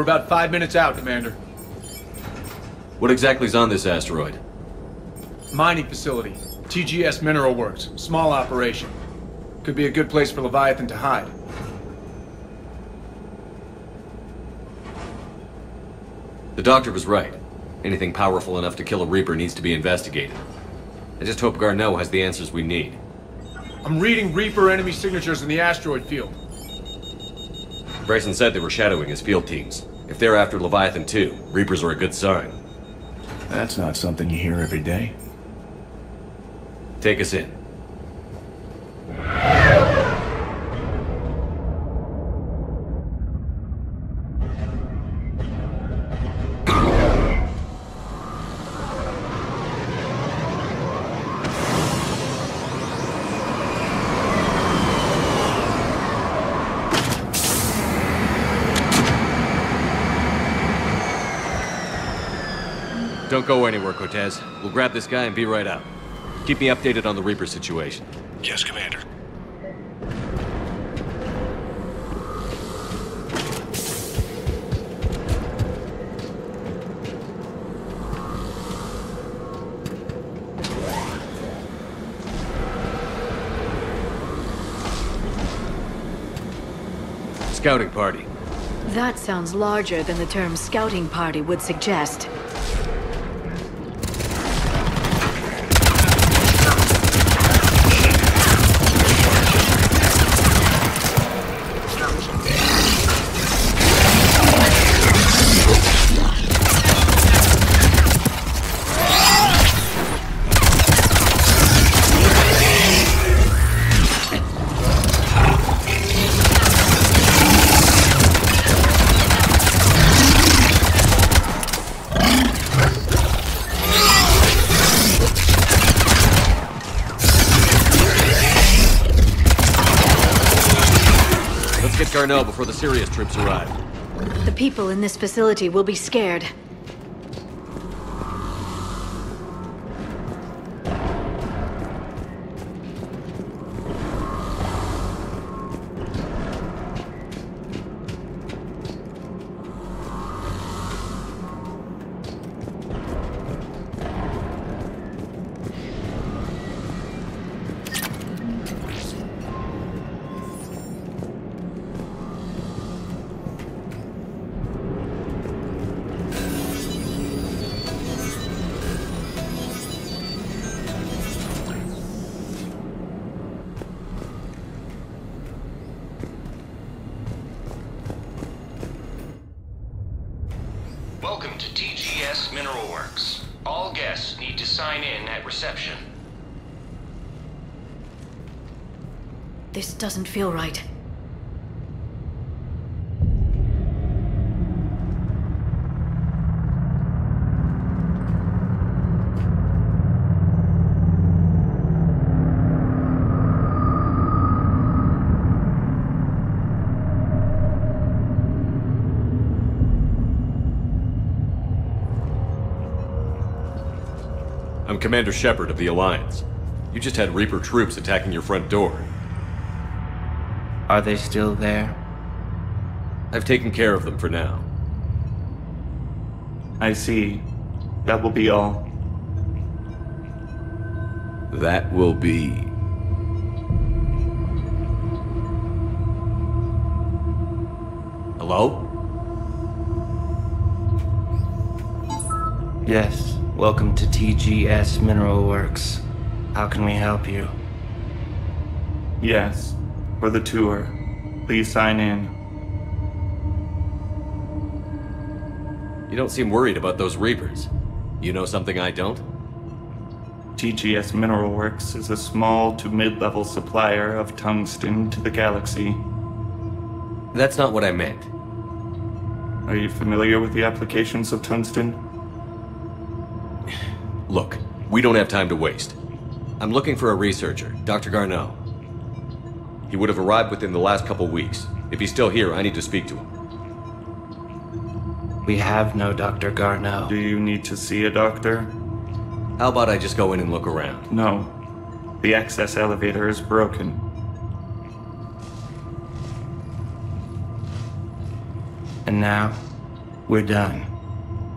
About five minutes out, Commander. What exactly is on this asteroid? Mining facility. TGS Mineral Works. Small operation. Could be a good place for Leviathan to hide. The doctor was right. Anything powerful enough to kill a Reaper needs to be investigated. I just hope Garneau has the answers we need. I'm reading Reaper enemy signatures in the asteroid field. Bryson said they were shadowing his field teams. If they're after Leviathan too, Reapers are a good sign. That's not something you hear every day. Take us in. Go anywhere, Cortez. We'll grab this guy and be right out. Keep me updated on the Reaper situation. Yes, Commander. Scouting party. That sounds larger than the term scouting party would suggest. Let's before the Sirius troops arrive. The people in this facility will be scared. To TGS Mineral Works. All guests need to sign in at reception. This doesn't feel right. I'm Commander Shepard of the Alliance. You just had Reaper troops attacking your front door. Are they still there? I've taken care of them for now. I see. That will be all. That will be... Hello? Yes. Welcome to TGS Mineral Works. How can we help you? Yes. For the tour. Please sign in. You don't seem worried about those Reapers. You know something I don't? TGS Mineral Works is a small to mid-level supplier of tungsten to the galaxy. That's not what I meant. Are you familiar with the applications of tungsten? Look, we don't have time to waste. I'm looking for a researcher, Dr. Garneau. He would have arrived within the last couple weeks. If he's still here, I need to speak to him. We have no Dr. Garneau. Do you need to see a doctor? How about I just go in and look around? No. The access elevator is broken. And now, we're done.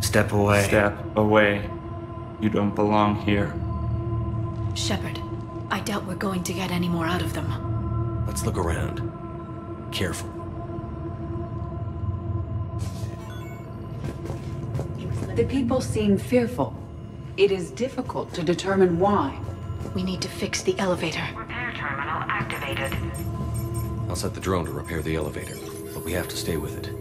Step away. Step away. You don't belong here. Shepard, I doubt we're going to get any more out of them. Let's look around. Careful. The people seem fearful. It is difficult to determine why. We need to fix the elevator. Repair terminal activated. I'll set the drone to repair the elevator, but we have to stay with it.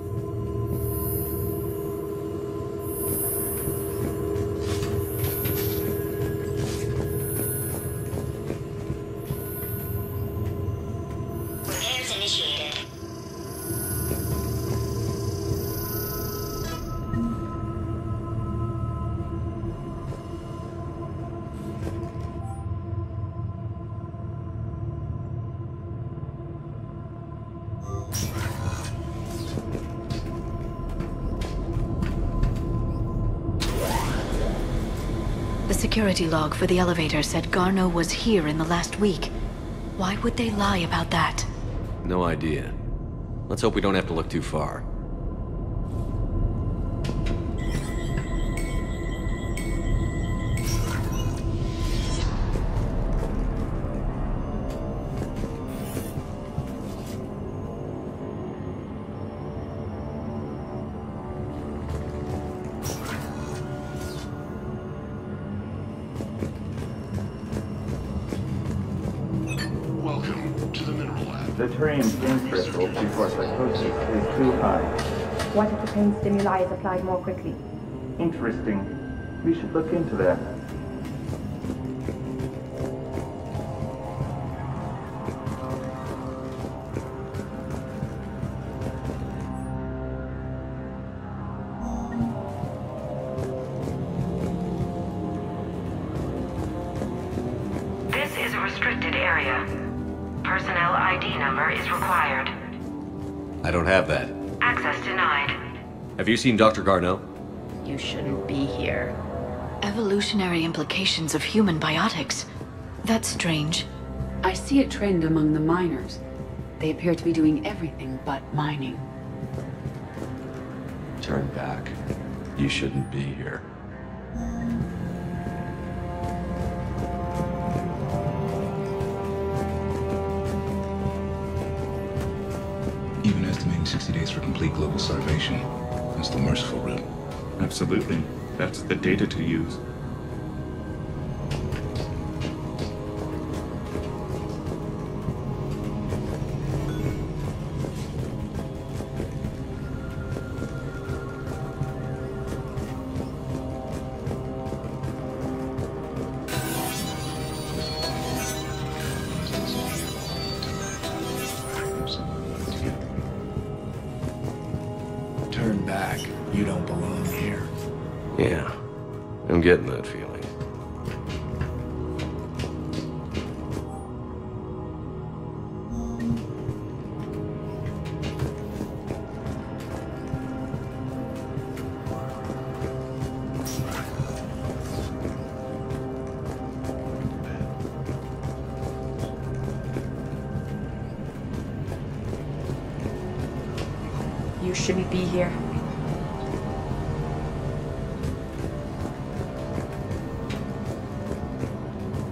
Security log for the elevator said Garneau was here in the last week. Why would they lie about that? No idea. Let's hope we don't have to look too far. Lab. Pain threshold before psychosis is too high. What if the pain stimuli is applied more quickly? Interesting. We should look into that. Seen Dr. Garneau? You shouldn't be here. Evolutionary implications of human biotics. That's strange. I see a trend among the miners. They appear to be doing everything but mining. Turn back. You shouldn't be here. Even estimating 60 days for complete global starvation is the merciful route. Absolutely. That's the data to use. You shouldn't be here.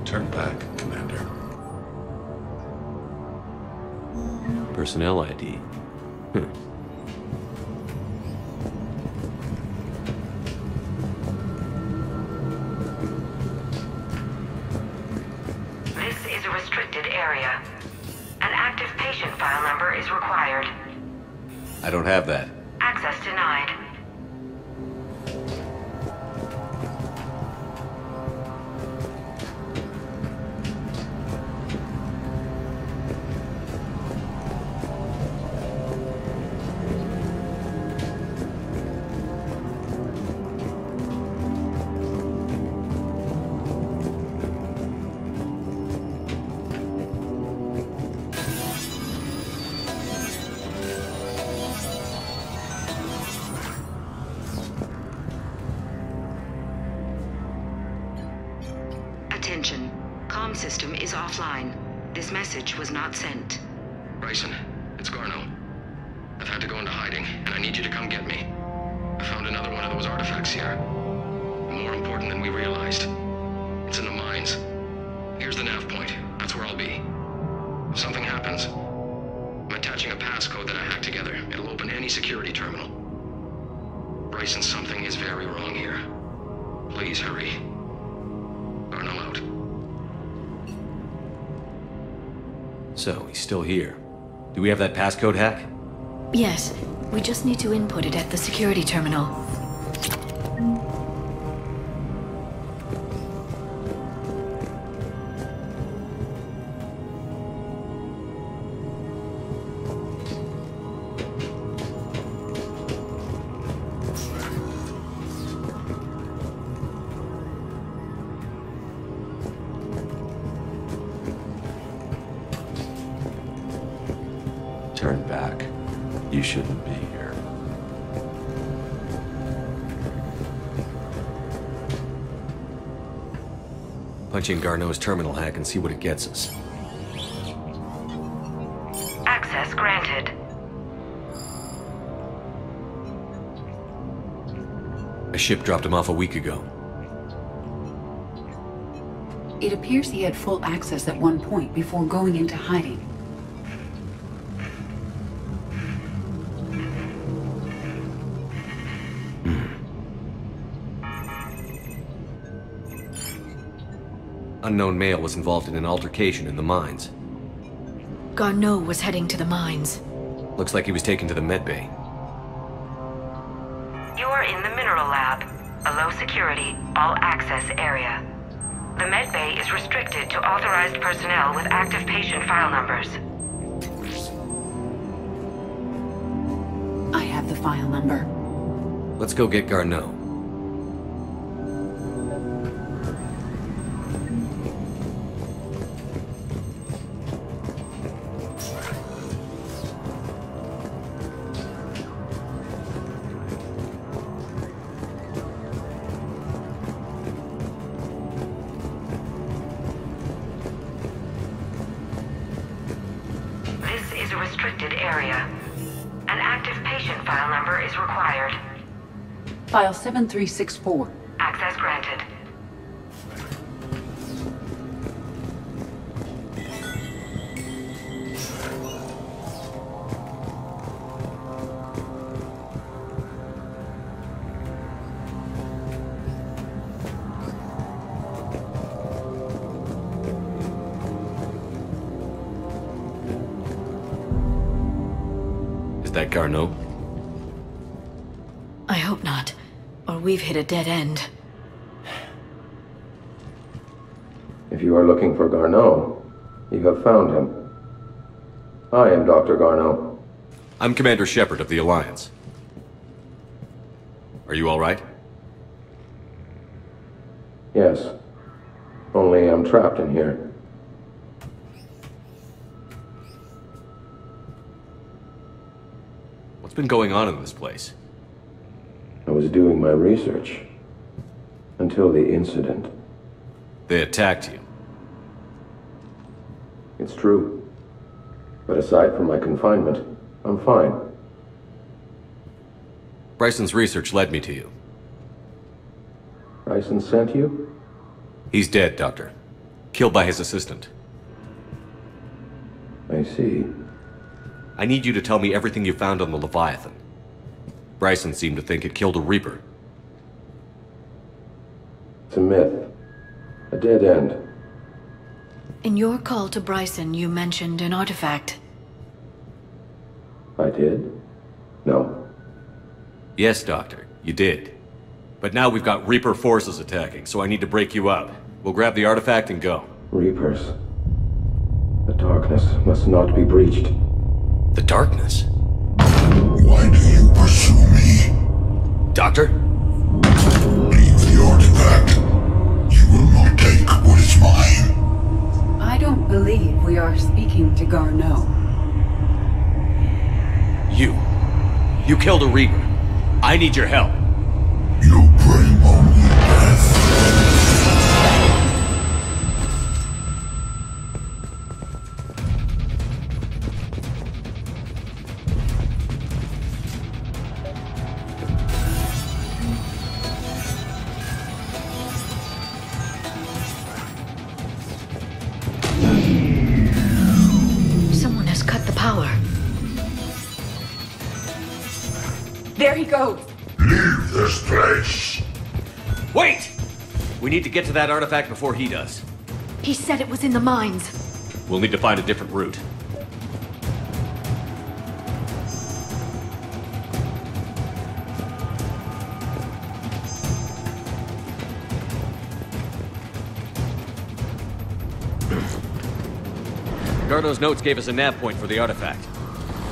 Turn back, Commander. Personnel ID. Passcode hack? Yes, we just need to input it at the security terminal. Punch Garneau's terminal hack and see what it gets us. Access granted. A ship dropped him off a week ago. It appears he had full access at one point before going into hiding. Unknown male was involved in an altercation in the mines. Garneau was heading to the mines. Looks like he was taken to the medbay. You are in the Mineral Lab, a low security, all access area. The medbay is restricted to authorized personnel with active patient file numbers. I have the file number. Let's go get Garneau. Three six four. Hit a dead end. If you are looking for Garneau, you have found him. I am Dr. Garneau. I'm Commander Shepard of the Alliance. Are you all right? Yes. Only I'm trapped in here. What's been going on in this place? I was doing my research. Until the incident. They attacked you. It's true. But aside from my confinement, I'm fine. Bryson's research led me to you. Bryson sent you? He's dead, Doctor. Killed by his assistant. I see. I need you to tell me everything you found on the Leviathan. Bryson seemed to think it killed a Reaper. It's a myth. A dead end. In your call to Bryson, you mentioned an artifact. I did? No. Yes, Doctor, you did. But now we've got Reaper forces attacking, so I need to break you up. We'll grab the artifact and go. Reapers. The darkness must not be breached. The darkness? Why do you pursue me? Doctor? Leave the artifact. You will not take what is mine. I don't believe we are speaking to Garneau. You. You killed a Reaper. I need your help. Get to that artifact before he does. He said it was in the mines. We'll need to find a different route. Garneau's notes gave us a nav point for the artifact.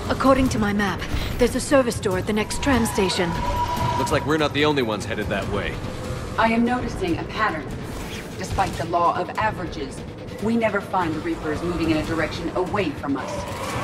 According to my map, there's a service door at the next tram station. Looks like we're not the only ones headed that way. I am noticing a pattern. Despite the law of averages, we never find the Reapers moving in a direction away from us.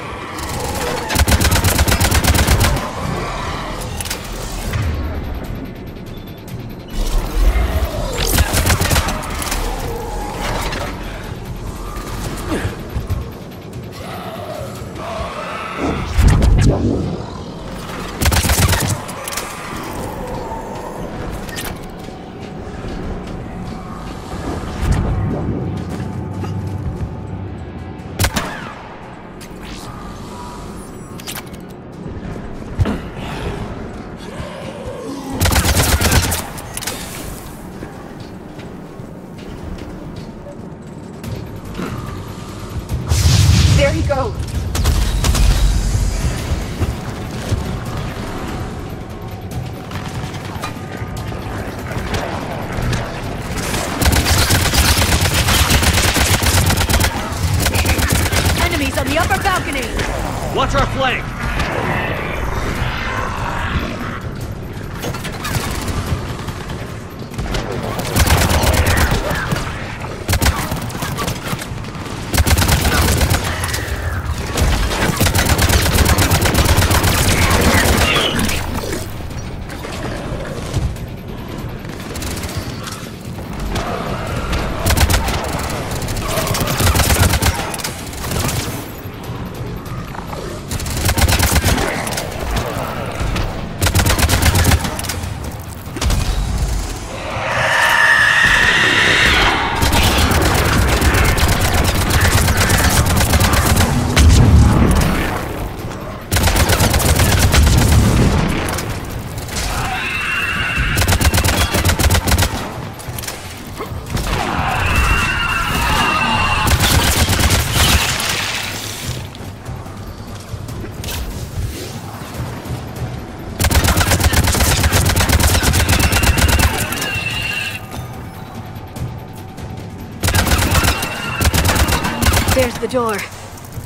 Door.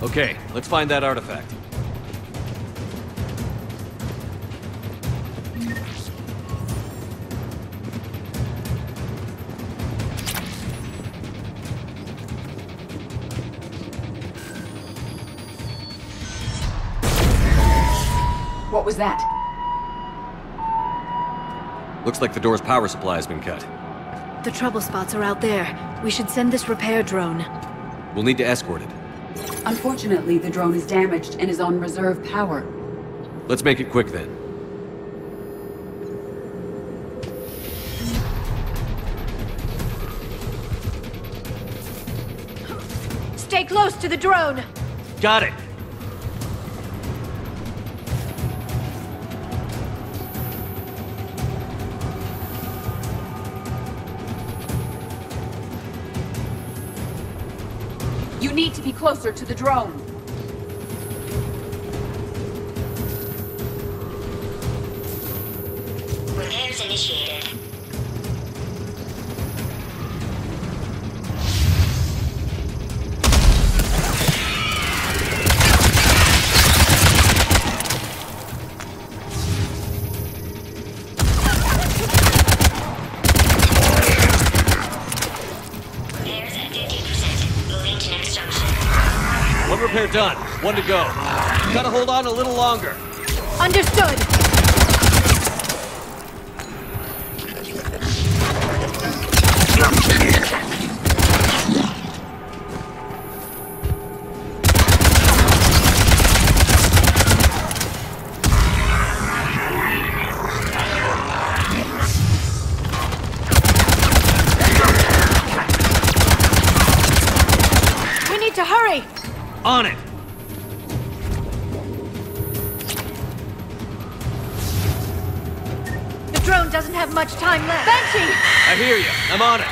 Okay, let's find that artifact. What was that? Looks like the door's power supply has been cut. The trouble spots are out there. We should send this repair drone. We'll need to escort it. Unfortunately, the drone is damaged and is on reserve power. Let's make it quick then. Stay close to the drone! Got it! Be closer to the drone. One to go. Gotta hold on a little longer. Understood! I'm on.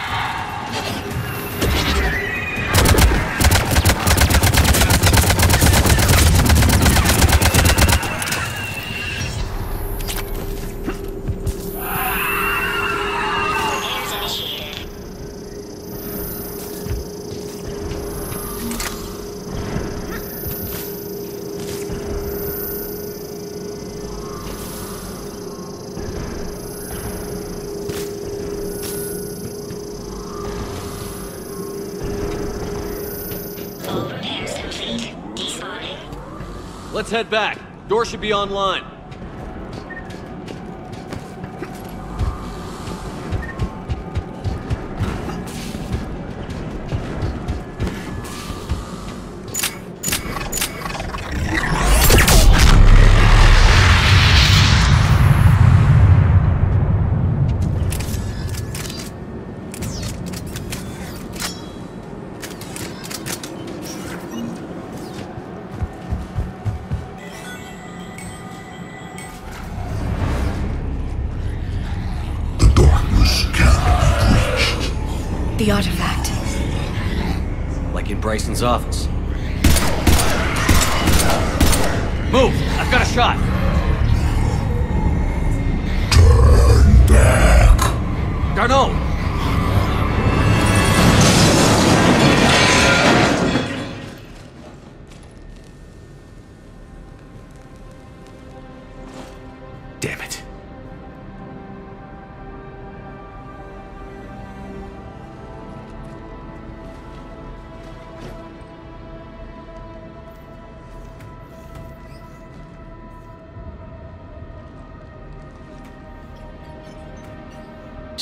Let's head back. Door should be online.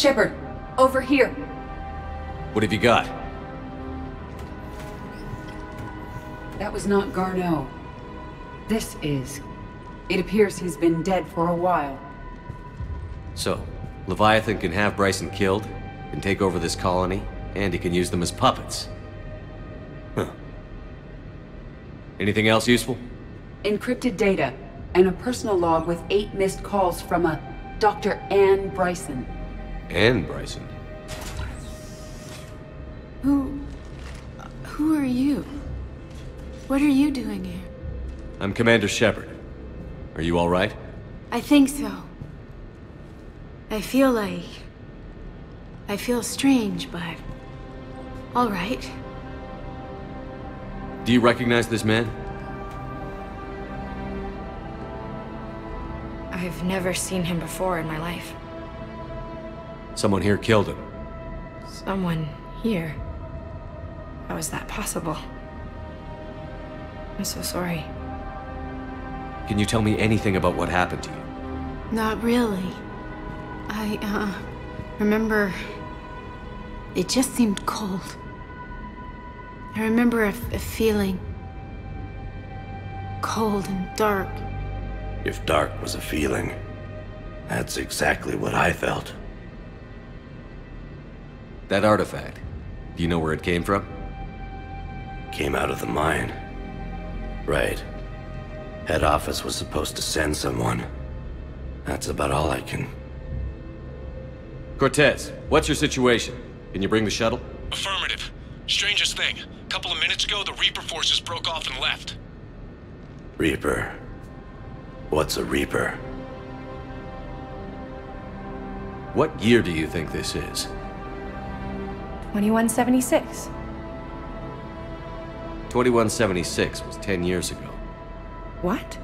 Shepard, over here. What have you got? That was not Garneau. This is. It appears he's been dead for a while. So, Leviathan can have Bryson killed, can take over this colony, and he can use them as puppets. Huh. Anything else useful? Encrypted data, and a personal log with eight missed calls from a Dr. Ann Bryson. And Bryson. Who... Who are you? What are you doing here? I'm Commander Shepard. Are you alright? I think so. I feel like... I feel strange, but... Alright. Do you recognize this man? I've never seen him before in my life. Someone here killed him. Someone here. How is that possible? I'm so sorry. Can you tell me anything about what happened to you? Not really. I, uh, remember... It just seemed cold. I remember a, a feeling... Cold and dark. If dark was a feeling, that's exactly what I felt. That artifact, do you know where it came from? Came out of the mine. Right. Head office was supposed to send someone. That's about all I can... Cortez, what's your situation? Can you bring the shuttle? Affirmative. Strangest thing. A couple of minutes ago, the Reaper forces broke off and left. Reaper. What's a Reaper? What year do you think this is? 2176. 2176 was 10 years ago. What?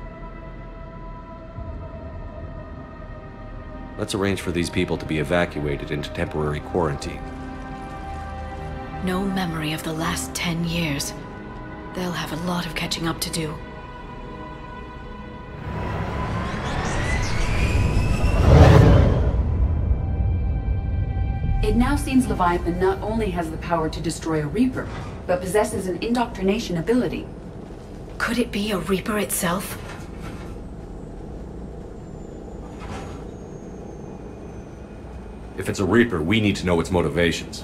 Let's arrange for these people to be evacuated into temporary quarantine. No memory of the last ten years. They'll have a lot of catching up to do. Now seems Leviathan not only has the power to destroy a Reaper, but possesses an indoctrination ability. Could it be a Reaper itself? If it's a Reaper, we need to know its motivations.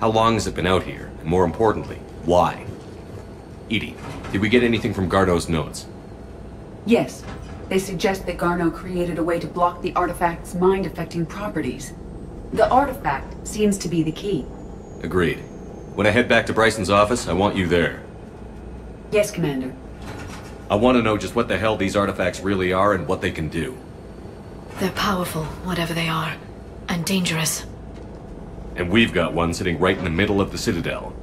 How long has it been out here? And more importantly, why? EDI, did we get anything from Garneau's notes? Yes, they suggest that Garneau created a way to block the artifact's mind-affecting properties. The artifact seems to be the key. Agreed. When I head back to Bryson's office, I want you there. Yes, Commander. I want to know just what the hell these artifacts really are and what they can do. They're powerful, whatever they are. And dangerous. And we've got one sitting right in the middle of the Citadel.